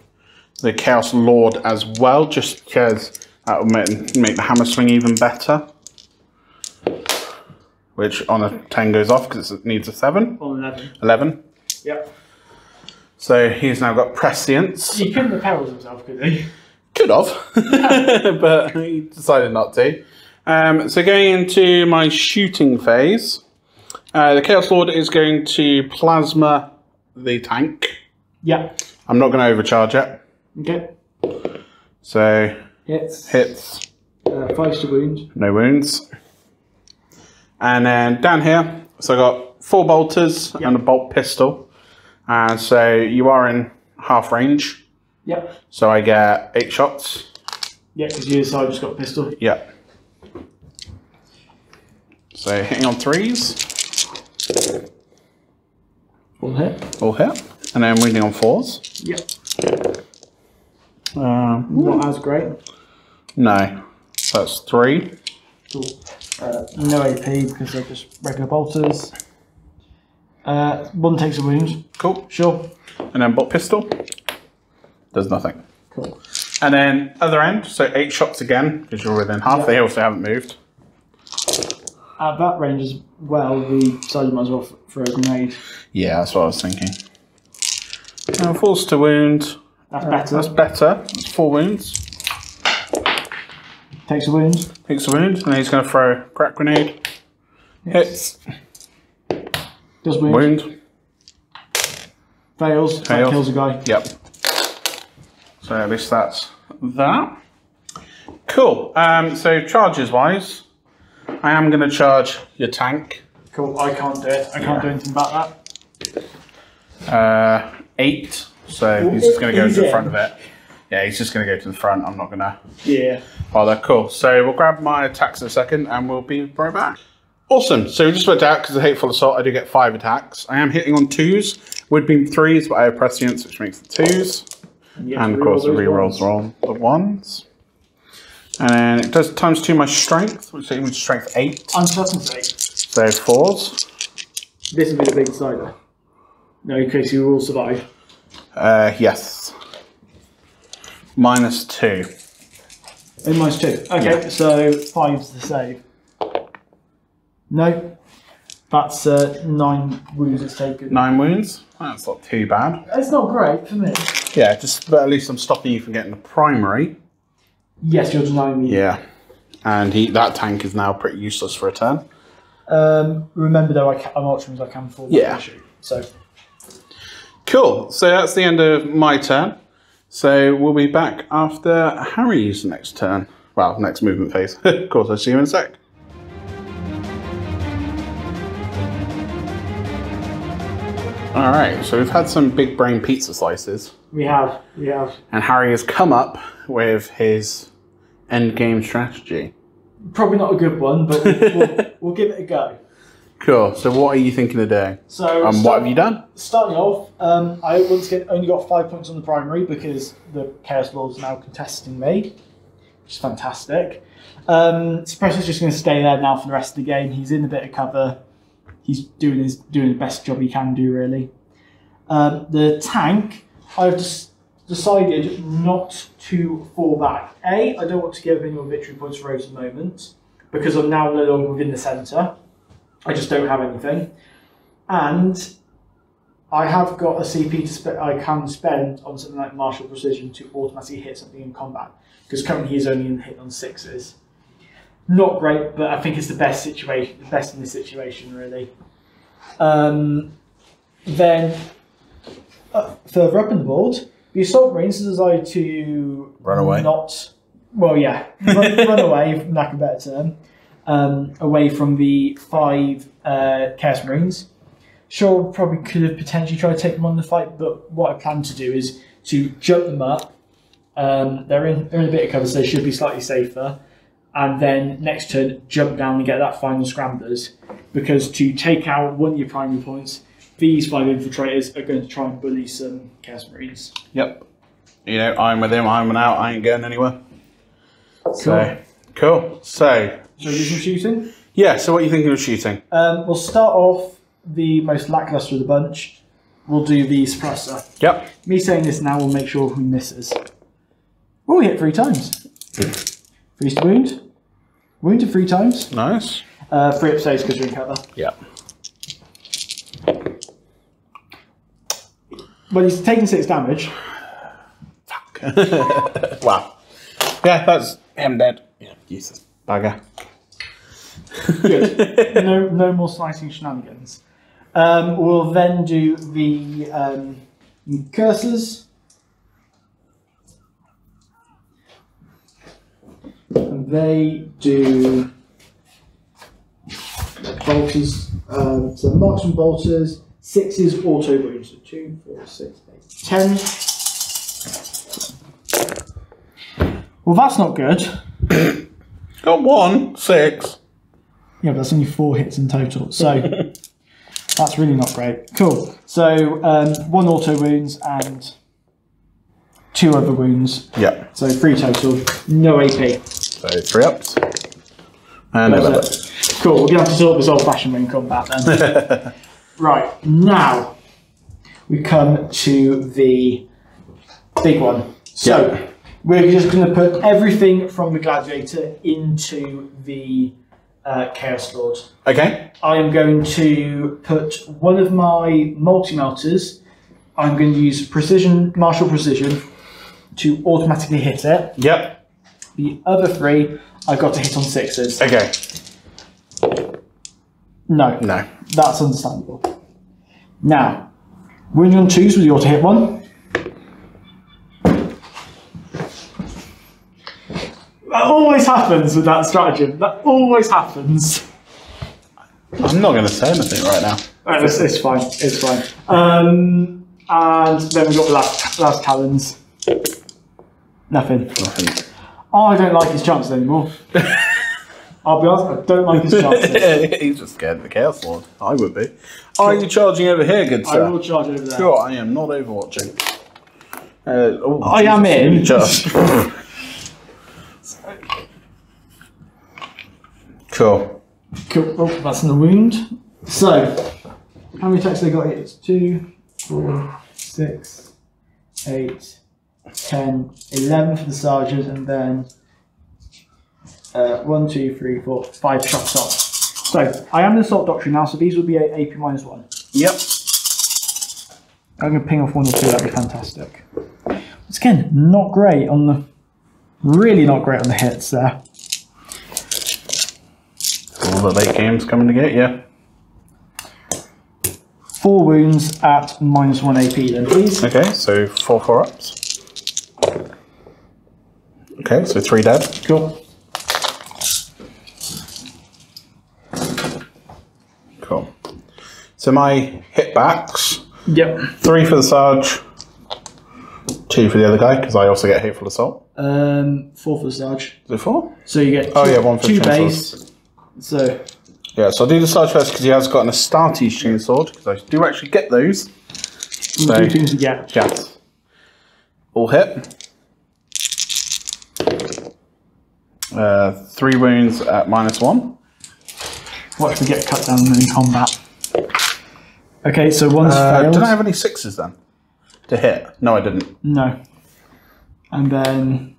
the Chaos Lord as well, just because that will make, make the hammer swing even better. Which on a 10 goes off because it needs a 7. On eleven. 11. Yep. So he's now got Prescience. He couldn't have perils himself, could he? Could have, (laughs) but he decided not to. Um, so going into my shooting phase, uh, the Chaos Lord is going to plasma the tank. Yeah. I'm not going to overcharge it. Okay. So Hits. hits, Uh, five to wound. no wounds. And then down here, so I got four bolters and a bolt pistol. And so you are in half range. Yep. So I get eight shots. Yeah, because you side just got a pistol. Yeah. So hitting on threes, Full hit. all hit, and then winning on fours. Yep. Um, Not as great. no, So that's three. Cool. Uh, no AP because they're just regular bolters. Uh, one takes a wound. Cool. Sure. And then bolt pistol. Does nothing. Cool. And then other end, so eight shots again, because you're within half. Yeah. They also haven't moved. At that range as well, the sergeant might as well f- throw a grenade. Yeah, that's what I was thinking. Now falls to wound. That's uh, better. That's better. That's four wounds. Takes a wound. Takes a wound, and then he's going to throw a crack grenade. Hits. Does wound. Wound. Fails. That Fails. kills a guy. Yep. So at least that's that. Cool. Um, so charges wise, I am going to charge your tank. Cool. I can't do it. I can't do anything about that. Uh, eight. So he's just going to go to the front of it. Yeah, he's just going to go to the front. I'm not going to Yeah. bother. Cool. So we'll grab my attacks in a second and we'll be right back. Awesome. So we just worked out because of Hateful Assault, I do get five attacks. I am hitting on twos. Would be threes, but I have prescience, which makes it twos. And of course, the rerolls are all the ones. And then it does times two my strength, which is strength eight. I'm eight. So fours. This would be the big decider. No, in case you all survive. Uh, yes. Minus two. In minus two. Okay, so five's the save. No. That's uh, nine wounds it's taken. Nine wounds. That's not too bad. It's not great for me. Yeah, just but at least I'm stopping you from getting the primary. Yes, you're denying me. Yeah. And he that tank is now pretty useless for a turn. Um, remember though, I ca- I'm ultramarines. I can back Yeah. shoot. So Cool. So that's the end of my turn. So we'll be back after Harry's next turn. Well, next movement phase. (laughs) of course, I'll see you in a sec. All right, so we've had some big brain pizza slices, we have, we have and Harry has come up with his end game strategy. probably not a good one, but we'll, (laughs) we'll, we'll give it a go. Cool. So, what are you thinking of doing? So And um, what have you done? Starting off, um, I once again only got five points on the primary because the Chaos Lord's now contesting me, which is fantastic. Um, Suppressor's just going to stay there now for the rest of the game. He's in a bit of cover. He's doing his doing the best job he can do, really. Um, the tank, I've just decided not to fall back. A, I don't want to give any more victory points for at the moment because I'm now no longer within the centre. I just don't have anything. And I have got a CP to spe- I can spend on something like martial precision to automatically hit something in combat because currently he's only hit on sixes. Not great, but I think it's the best situation, the best in this situation, really. Um, then uh, further up in the board, the assault marines decided to Run away? Not well, yeah, run, (laughs) run away, for lack of a better term, um, away from the five uh, chaos marines. Sure, probably could have potentially tried to take them on the fight, but what I plan to do is to jump them up. Um, they're in they're in a bit of cover, so they should be slightly safer. And then next turn, jump down and get that final scramblers. Because to take out one of your primary points, these five infiltrators are going to try and bully some chaos marines. Yep. You know, I'm with him. I'm out. I ain't going anywhere. So, cool. So, So do some shooting. yeah. So, what are you thinking of shooting? Um, we'll start off the most lackluster of the bunch. We'll do the suppressor. Yep. Me saying this now will make sure who misses. Oh, we hit three times. To wound. Wounded three times. Nice. Uh, three up saves because you're in cover. Yeah. Well, he's taking six damage. Fuck. (laughs) wow. Yeah, that's him dead. Yeah, useless bugger. Good. (laughs) no, no more slicing shenanigans. Um, we'll then do the um, cursors. And they do bolters. Um, so marksman bolters. Sixes auto wounds. So two, four, six, eight, ten. Well, that's not good. (coughs) Got one, six. Yeah, but that's only four hits in total. So (laughs) that's really not great. Cool. So um, one auto wounds and two other wounds. Yeah. So three total. No AP. So three ups. And. Cool. We're gonna have to sort this old-fashioned ring combat then. (laughs) right now, we come to the big one. So Yeah. we're just going to put everything from the gladiator into the uh, chaos lord. Okay. I am going to put one of my multi melters. I'm going to use precision, martial precision, to automatically hit it. Yep. The other three, I've got to hit on sixes. Okay. No, No. that's understandable. Now, wounding on twos with the auto hit one. That always happens with that stratagem. That always happens. I'm not going to say anything right now. Right, it's, it's fine. It's fine. Um, and then we've got the last, las talons. Nothing. Nothing. Oh, I don't like his chances anymore. (laughs) I'll be honest, I don't like his chances. (laughs) He's just scared of the Chaos Lord. I would be. Are you charging over here, good sir? I will charge over there. Sure, I am not overwatching. Uh, oh, I am in. Just. (laughs) cool. Cool. Oh, that's in the wound. So, how many attacks they got here? It's two, four, six, eight, ten, eleven for the sergeant, and then uh, one, two, three, four, five shots off. So, I am in assault doctrine now, so these will be AP minus one. Yep. I'm going to ping off one or two, that'd be fantastic. Once again, not great on the. Really not great on the hits there. All the late games coming to get you. Four wounds at minus one AP then, please. Okay, so four four ups. Okay, so three dead. Cool. Cool. So my hit backs Yep. three for the Sarge, two for the other guy because I also get hateful assault. Um, four for the Sarge. Is it four? So you get two, Oh yeah, one for two the base. So Yeah, so I'll do the Sarge first because he has got an Astartes chainsword because I do actually get those. So two things to get. yes, all hit. Uh, three wounds at minus one. Watch me get cut down in combat. Okay, so one's Uh, failed. did I have any sixes then to hit? No, I didn't. No. And then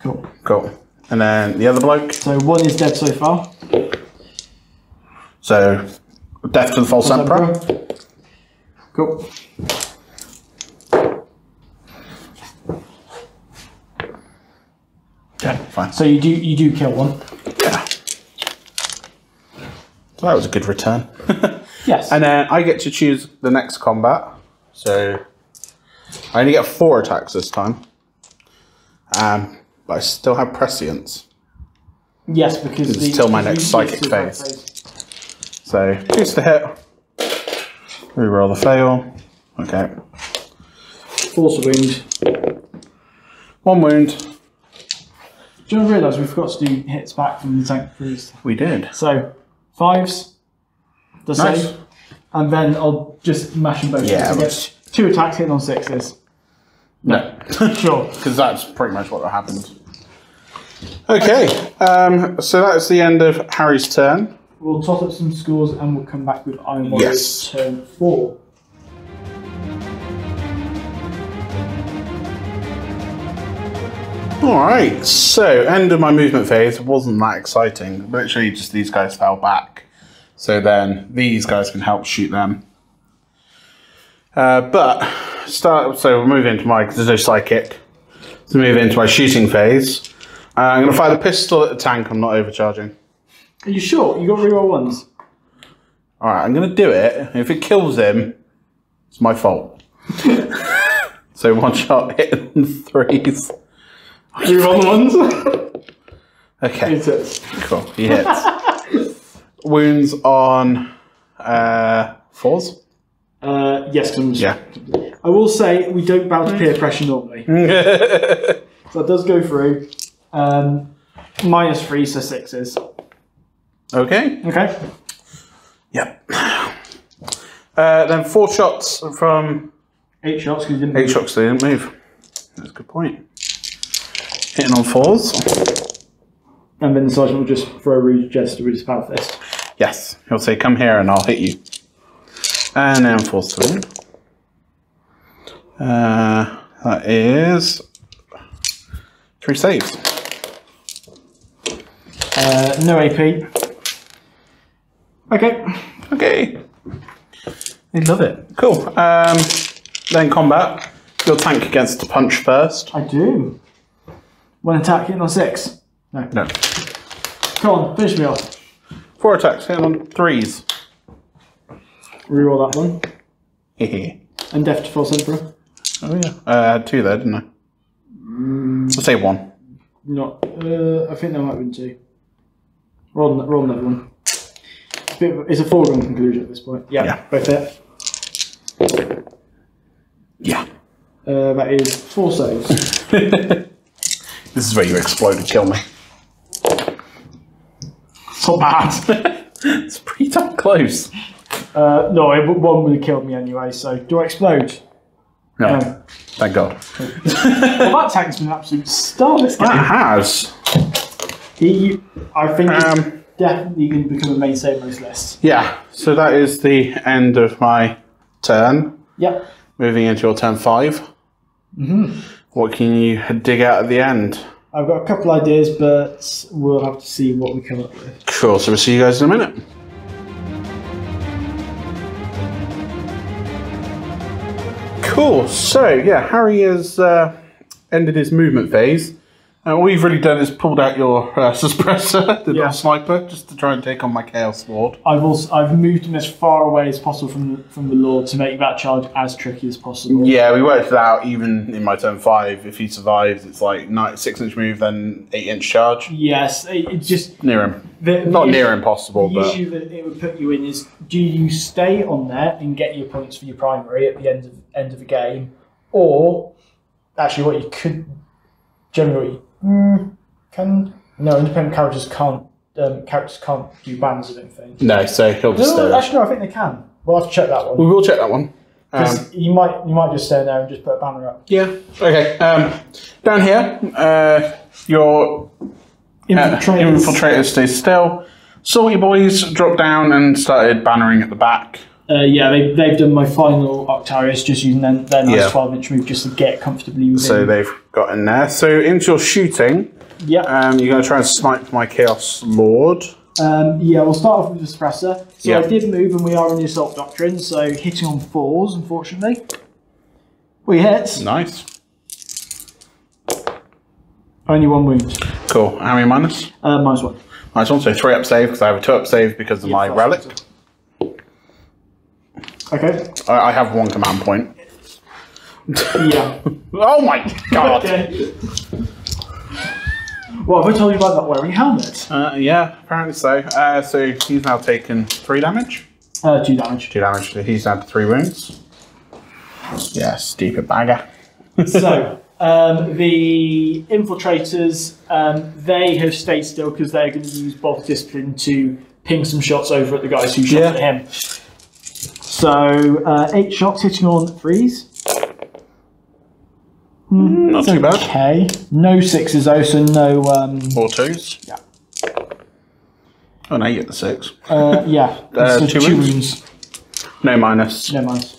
cool. Cool. And then the other bloke. So one is dead so far. So death to the false emperor. Cool. Okay. Fine. So you do you do kill one. Yeah. So that was a good return. (laughs) Yes. and then I get to choose the next combat. So I only get four attacks this time. Um, but I still have prescience. yes, because It's still my next psychic phase. So choose the hit. Reroll the fail. Okay. Force a wound. One wound. Do you realise we forgot to do hits back from the tank freeze? We did. So fives, the Nice. save, and then I'll just mash them both. Yeah, together. but- two attacks hitting on sixes. No. (laughs) Sure. Because that's pretty much what happened. Okay. Um, so that's the end of Harry's turn. We'll tot up some scores and we'll come back with Iron Warriors Yes. turn four. Alright, so end of my movement phase wasn't that exciting. Literally just these guys fell back. So then these guys can help shoot them. Uh, but start so we'll move into my because there's no psychic. To move into my shooting phase. Uh, I'm gonna fire the pistol at the tank, I'm not overcharging. Are you sure? You got reroll ones? Alright, I'm gonna do it. If it kills him, it's my fault. (laughs) so one shot hitting (laughs) threes. Reroll ones? (laughs) Okay. it's it. Cool. He hits. (laughs) Wounds on uh, fours. Uh, yes, comes. Yeah. I will say we don't bow to peer pressure normally. (laughs) so that does go through. Um, minus three, so sixes. Okay. Okay. Yep. Uh, then four shots from Eight shots because you didn't. eight shots. They didn't move. That's a good point. Hitting on fours. And then the sergeant will just throw a rude gesture with his power fist. Yes. He'll say, come here and I'll hit you. And then force three. Uh, that is three saves. Uh, no AP. Okay. Okay. I love it. Cool. Um, then combat. Your tank against the punch first. I do. One attack hitting on six. No. No. Come on, finish me off. Four attacks hitting on threes. Reroll that one. (laughs) Hehe. And Death to False Emperor. oh yeah. Uh, I had two there, didn't I? I'll say one. Not. Uh, I think there might have been two. Roll, roll another one. It's a, bit of- it's a foregone conclusion at this point. Yeah, Yeah. both hit. Yeah. Uh, that is four saves. (laughs) This is where you explode and kill me. it's not bad. (laughs) It's pretty damn close. uh, no, it, one would have killed me anyway. So, do I explode? No. Thank God. well, that tank's been an absolute star this game. That has. He, I think, Um, definitely going to become a mainstay of most lists. yeah. So that is the end of my turn. Yep. Moving into your turn 5 Mm-hmm. What can you dig out at the end? I've got a couple ideas, but we'll have to see what we come up with. Cool. So we'll see you guys in a minute. Cool. So yeah, Harry has uh, ended his movement phase. Uh, all you've really done is pulled out your uh, (laughs) suppressor, the Yeah. sniper, just to try and take on my chaos lord. I've also I've moved him as far away as possible from the, from the Lord to make that charge as tricky as possible. Yeah, we worked it out. Even in my turn five, if he survives, it's like nine, six inch move, then eight inch charge. Yes, it, it just Near him, the, not the near issue- impossible, The but issue that it would put you in is: do you stay on there and get your points for your primary at the end of end of the game, or actually what you could generally mm, can no independent characters can't um, characters can't do bans. I don't think. no. So he'll just stay. No, actually, no. I think they can. We'll have to check that one. We will check that one. Um, 'Cause you might you might just stay there and just put a banner up. yeah. Okay. Um, down here, uh, your uh, Infiltrators. infiltrator stays still. Salty boys dropped down and started bannering at the back. Uh, yeah, they, they've done my final Octarius just using their, their nice Yeah. 12 inch move just to get comfortably within. So they've got in there. So into your shooting, yeah. um, you're going to try and snipe my chaos lord. Um, yeah, we'll start off with the suppressor. So Yeah. I did move and we are in the assault doctrine, so hitting on fours, unfortunately. We hit. Nice. Only one wound. Cool. How many minus? Uh, minus one. Nice one. So three up save because I have a two up save because of my relic. Okay. I, I have one command point. (laughs) Yeah. Oh my god. okay. Well, have I told you about not wearing a helmet? Uh, yeah, apparently so. Uh, so he's now taken three damage. Uh, two damage. Two damage. So he's had three wounds. Yeah, stupid bagger. so (laughs) um, the infiltrators um, they have stayed still because they're going to use bolter discipline to ping some shots over at the guys who shot Yeah. at him. So uh, eight shots hitting on threes. Not too bad. Okay, no sixes though, so no. Um, Four twos. Yeah. Oh, no, you get the six. uh, yeah, (laughs) Uh, so two two wounds? wounds. No minus. No minus.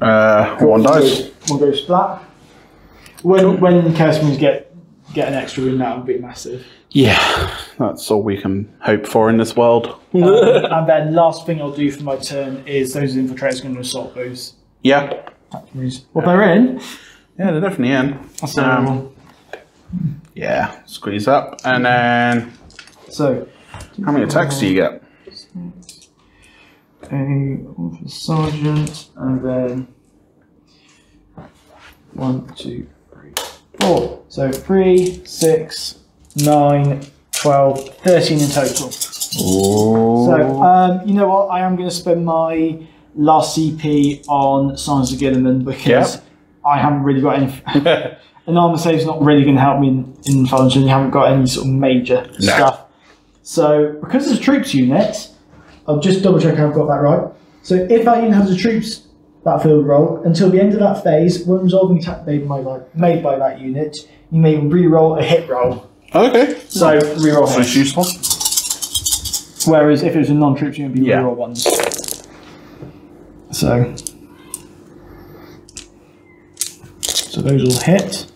Uh, one dice. One goes splat. When when Cursemans get get an extra wound, that would be massive. Yeah, that's all we can hope for in this world. (laughs) and then last thing I'll do for my turn is those infiltrators are going to assault those Yeah. factories. Well, they're in. Yeah, they're definitely in. So, Um, yeah, squeeze up. And then, so how many attacks do you get? a one for sergeant, and then one, two, three, four. So three, six, nine, 12, 13 in total. So, um, you know what? I am going to spend my last CP on Science of Guilliman because Yeah. I haven't really got any. (laughs) (laughs) An armor save's not really going to help me in, in Fallon You haven't got any sort of major stuff. So, because it's a troops unit, I'll just double check I've got that right. So, if that unit has a troops battlefield role. Until the end of that phase, when resolving attack made by, that- made by that unit, you may re-roll a hit roll. Okay. So re-roll That's hits. useful. Whereas if it was a non-troops, unit, it'd be Yeah. re-roll ones. So, so those will hit.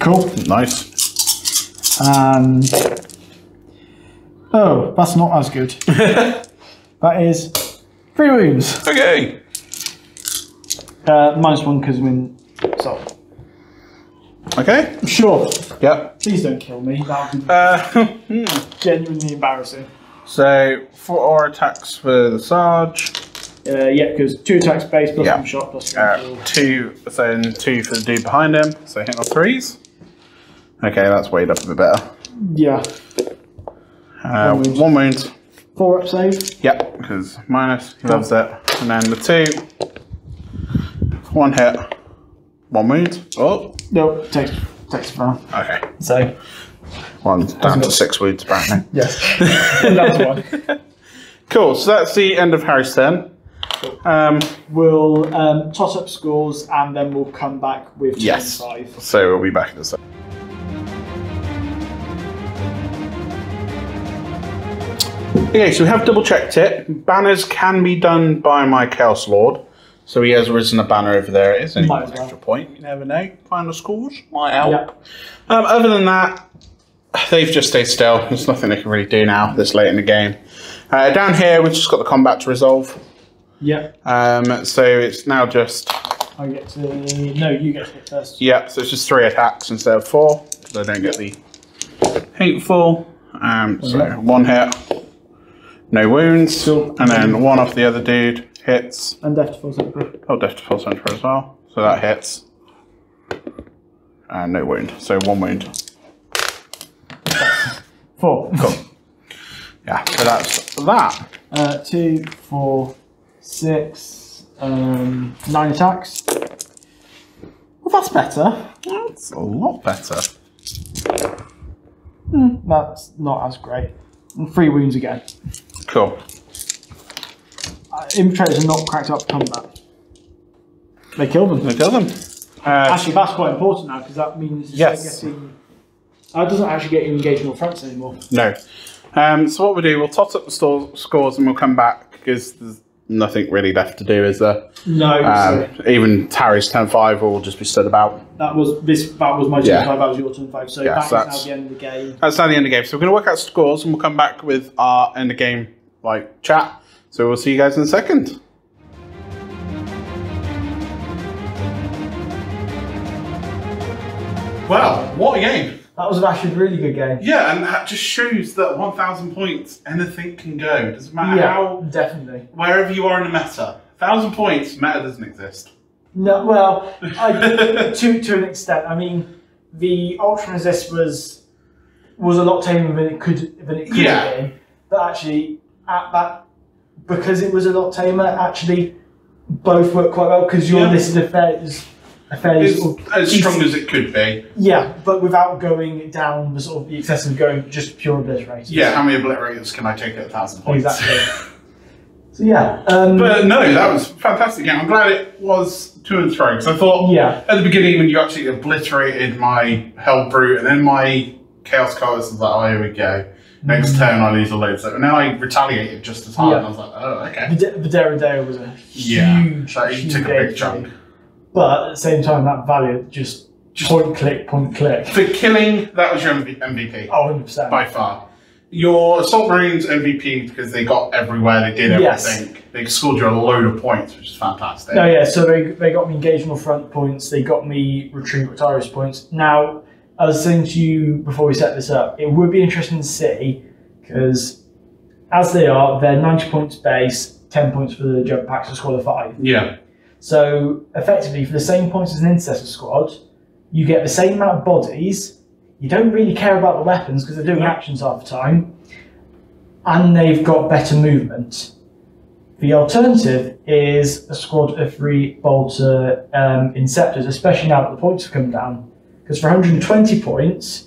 Cool. Nice. And oh, that's not as good. (laughs) that is three wounds. Okay. Uh, minus one because when. So Okay. sure. Yep. Please don't kill me. That would be Uh, (laughs) genuinely embarrassing. so four attacks for the Sarge. Uh, yeah, because two attacks base plus Yeah. one shot plus Uh, kill. two, so then two for the dude behind him. So hit on threes. Okay, that's weighed up a bit better. Yeah. Uh, One wound. one wound. Four up save. Yep, because minus, he loves it. And then the two. One hit. One wound. Oh, No, takes takes fine. okay. So One down to six wounds apparently. (laughs) yes, (laughs) that's one. Cool, so that's the end of Harry's turn. Um, We'll um, toss up scores and then we'll come back with turn Yes. five. so we'll be back in a second. Okay, so we have double checked it. Banners can be done by my Chaos Lord. So he has risen a banner over there. It is only Might one as well. extra point. You never know. Final scores might help. Um, other than that, they've just stayed still. There's nothing they can really do now this late in the game. Uh, down here, we've just got the combat to resolve. Yeah. Um, so it's now just, I get to no, you get to hit first. yeah, so it's just three attacks instead of four, because I don't get the hateful. Um, so one hit, no wounds, Cool. and then one off the other dude hits. And death to False Emperor. Oh, death to full center as well. So that hits. And no wound. So one wound. Four. Cool. Yeah, so that's that. Uh, two, four, six, um, nine attacks. Well, that's better. That's a lot better. That's not as great. And three wounds again. Cool. Uh, infiltrators are not cracked up combat. They kill them. They kill them. Uh, Actually, that's quite important now because that means Yes. getting. That doesn't actually get you engagement on fronts anymore. no. Um, so what we'll do, we'll tot up the store, scores and we'll come back because there's nothing really left to do, is there? No, Um, even Harry's 10-5 will just be stood about. that was this. That was my turn Yeah. five. That was your turn five. So Yeah, that is so now that's- the end of the game. That's now the end of the game. So we're going to work out scores and we'll come back with our end of game like chat. So we'll see you guys in a second. Well, what a game! That was actually a really good game. Yeah, and that just shows that 1,000 points, anything can go. Doesn't matter Yeah, how, definitely. wherever you are in the meta. 1,000 points, meta doesn't exist. No, well, (laughs) I, to to an extent. I mean, the Ultra Resist was was a lot tamer than it could than it could Yeah. have been. But actually, at that because it was a lot tamer, actually both worked quite well because your Yeah. list is a fair is a fairly sort of as strong as it could be. Yeah, but without going down the sort of the excessive going just pure obliterators. Yeah, how many obliterators can I take at a 1,000 points? exactly. (laughs) so yeah, um, But no, that was fantastic game. I'm glad it was to and fro because I thought yeah, at the beginning when you actually obliterated my Helbrute and then my Chaos Colors, I was like, oh, here we go. Next turn I lose a load. So now I retaliated just as hard. Yeah. And I was like, oh, okay. the Deredeo was a huge, huge took a big chunk. But at the same time, that Valiant just, point click, point click. For killing, that was your MVP Oh, 100%. by far. Your Assault Marines MVP because they got everywhere, they did Yes. everything. They scored you a load of points, which is fantastic. No, yeah, so they, they got me engagement front points, they got me retreat Retiris points. Now, I was saying to you before we set this up, it would be interesting to see, because as they are, they're 90 points base, 10 points for the jump packs, to squad of 5. Yeah. So, effectively, for the same points as an intercessor squad, you get the same amount of bodies. You don't really care about the weapons because they're doing actions half the time, and they've got better movement. The alternative is a squad of three bolter um, inceptors, especially now that the points have come down. Because for 120 points,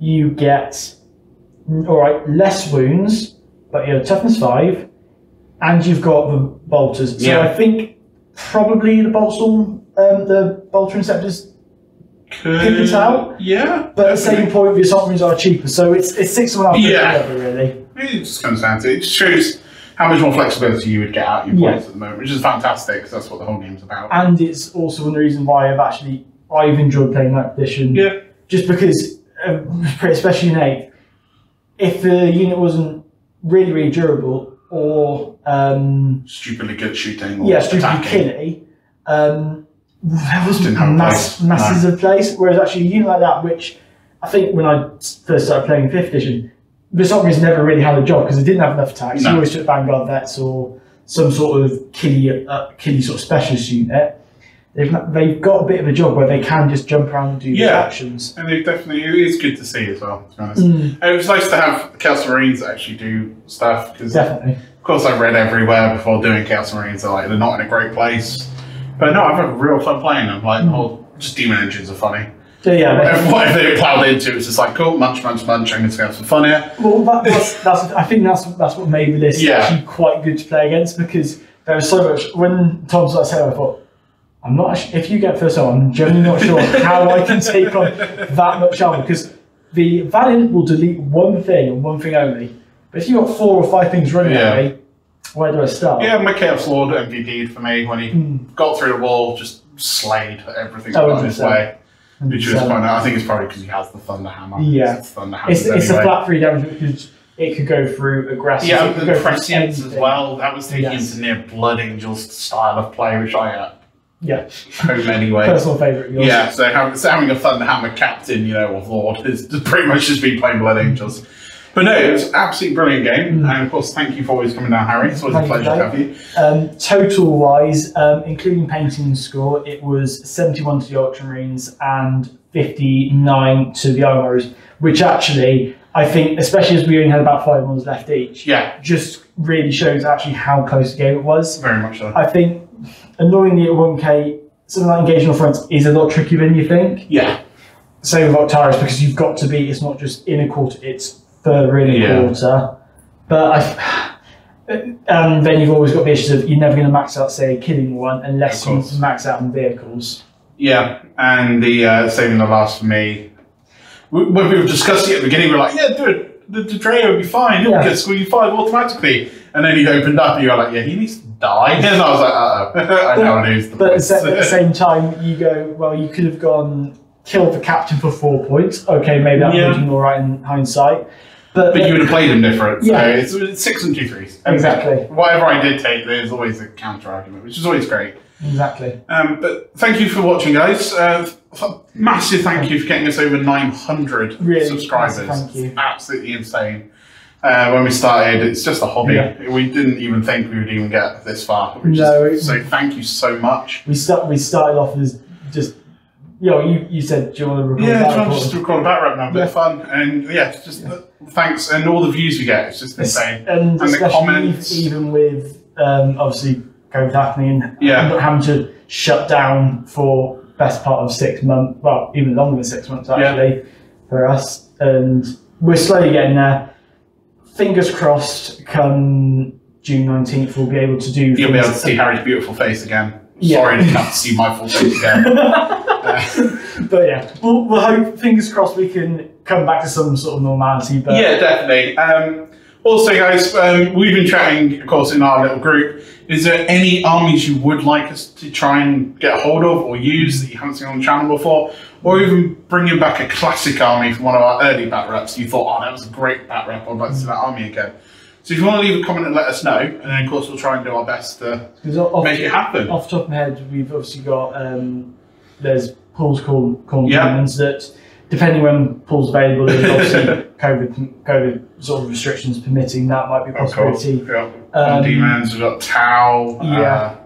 you get all right less wounds, but you have toughness five, and you've got the bolters. So Yeah. I think probably the boltstorm, um, the bolter inceptors Could, Pick it out. Yeah. But at the same point, the assault are cheaper, so it's it's six and a half Yeah. together, really. It just comes down to it. Just shows how much more flexibility you would get out of your Yeah. points at the moment, which is fantastic because that's what the whole game's about. And it's also one of the reasons why I've actually I've enjoyed playing that edition. Yeah. Just because, uh, especially in eight, if the unit wasn't really really durable or um, Stupidly good shooting. Or yeah, stupidly attacking. killy, um, there wasn't a mass, place. masses of place. Whereas actually a unit like that, which I think when I first started playing fifth edition, the Socrates never really had a job because it didn't have enough attacks. No. You always took Vanguard vets or some sort of killy, uh, killy sort of specialist unit. They've not, they've got a bit of a job where they can just jump around and do these Yeah. actions. And it definitely it is good to see as well, to be honest. Mm. It was nice to have the Chaos Marines actually do stuff because, definitely. of course, I've read everywhere before doing Chaos Marines. They're like they're not in a great place, but no, I've had real fun playing them. Like the whole just daemon engines are funny. Yeah, they- (laughs) Whatever they plowed into, it's just like cool, munch, munch, munch. I'm going to have some fun here. Well, that, that's, that's, I think that's that's what made the list Yeah. actually quite good to play against because there was so much. When Tom started saying, I thought, I'm not. If you get first on, I'm genuinely not sure how I can take on that much armor because the Valiant will delete one thing and one thing only. But if you have got four or five things running Yeah. at me, where do I start? Yeah, my Chaos Lord MVP'd for me when he Hmm. got through the wall, just slayed everything that Oh, his way. Which was So, quite nice. I think it's probably because he has the Thunder Hammer. Yeah. It's Thunder. It's, it's a flat three damage because it could go through aggressive. Yeah, the prescience as well. That was taking Yes. him to near Blood Angels style of play, which I uh, Yeah, home anyway. personal favourite. Yeah, so having, so having a Thunder Hammer captain, you know, or Lord is pretty much just been playing Blood Angels. But no, it was an absolutely brilliant game. And of course, thank you for always coming down, Harry. It's always a Mm. Thank you, pleasure to have you. Um, total wise, um, including painting and score, it was 71 to the Ultramarines and 59 to the Warriors, which actually, I think, especially as we only had about five five ones left each, Yeah, just really shows actually how close the game it was. very much so. I think, annoyingly at 1k, something like engaging on fronts is a lot trickier than you think. Yeah, Same with Octarius, because you've got to be, it's not just in a quarter, it's further in a Yeah. quarter. But I. And (sighs) then you've always got the issues of you're never going to max out, say, killing one unless you max out on vehicles. yeah. And the uh, in the last for me, when we were discussing it at the beginning, we were like, yeah, do it. The, the will be fine. He'll Yeah. get squeaky five automatically. And then he opened up and you were like, yeah, he needs to die. (laughs) And I was like, uh oh. (laughs) I know lose the But at the, (laughs) same time, you go, well, you could have gone, killed the captain for four points. Okay, maybe that Yeah. would have been all right in hindsight. But, But you would have played him different. Yeah. So it's, it's six and two threes. And Exactly. Whatever I did take, there's always a counter argument, which is always great. exactly. Um, but thank you for watching, guys. Uh, massive thank you for getting us over 900 Really, subscribers. thank you. It's absolutely insane. Uh, when we started, it's just a hobby. Yeah. We didn't even think we would even get this far. No, is, so thank you so much. We start. We started off as just, you know, you, you said, do you want to record Yeah, that report? just to record bat rep now, a bit Yeah. of fun, and yeah, just uh, thanks and all the views we get. It's just insane. And, the especially comments. even with um, obviously COVID happening and Yeah. having to shut down for best part of six months, well, even longer than six months actually for us. And we're slowly getting there. Fingers crossed, come June 19th, we'll be able to do. You'll be able to see Harry's beautiful face again. Yeah. Sorry to have to see my full face again. Uh, (laughs) (laughs) But yeah, we'll, we'll hope, fingers crossed, we can come back to some sort of normality. But yeah, definitely. Um, also, guys, um, we've been chatting, of course, in our little group. Is there any armies you would like us to try and get a hold of or use that you haven't seen on the channel before? Or even bringing back a classic army from one of our early bat reps you thought, oh, that was a great bat rep, I'd like to see that army again. So if you want to leave a comment and let us know, and then, of course, we'll try and do our best to off, make it happen. off the top of my head, we've obviously got um, there's pools called corner Yeah. that, depending when pools available, and (laughs) obviously COVID COVID sort of restrictions permitting, that might be a possibility. Got Um, D-Mans, we've got Tau. Yeah. Uh,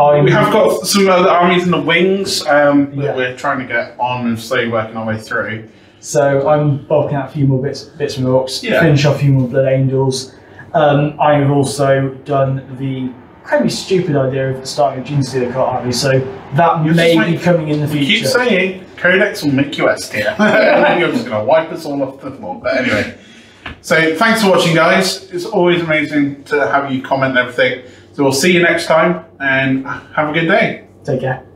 I'm, We have got some other armies in the wings um, Yeah. that we're trying to get on and slowly working our way through. so I'm bulking out a few more bits bits from orks, Yeah. finish off a few more blood angels. Um, I've also done the incredibly stupid idea of starting a Genestealer Cult army, so that You're may just be like- coming in the future. keep saying Codex will make you S tier. (laughs) and then you're just going to wipe us all off the floor. But anyway, So thanks for watching, guys. It's always amazing to have you comment and everything. So we'll see you next time, and have a good day. Take care.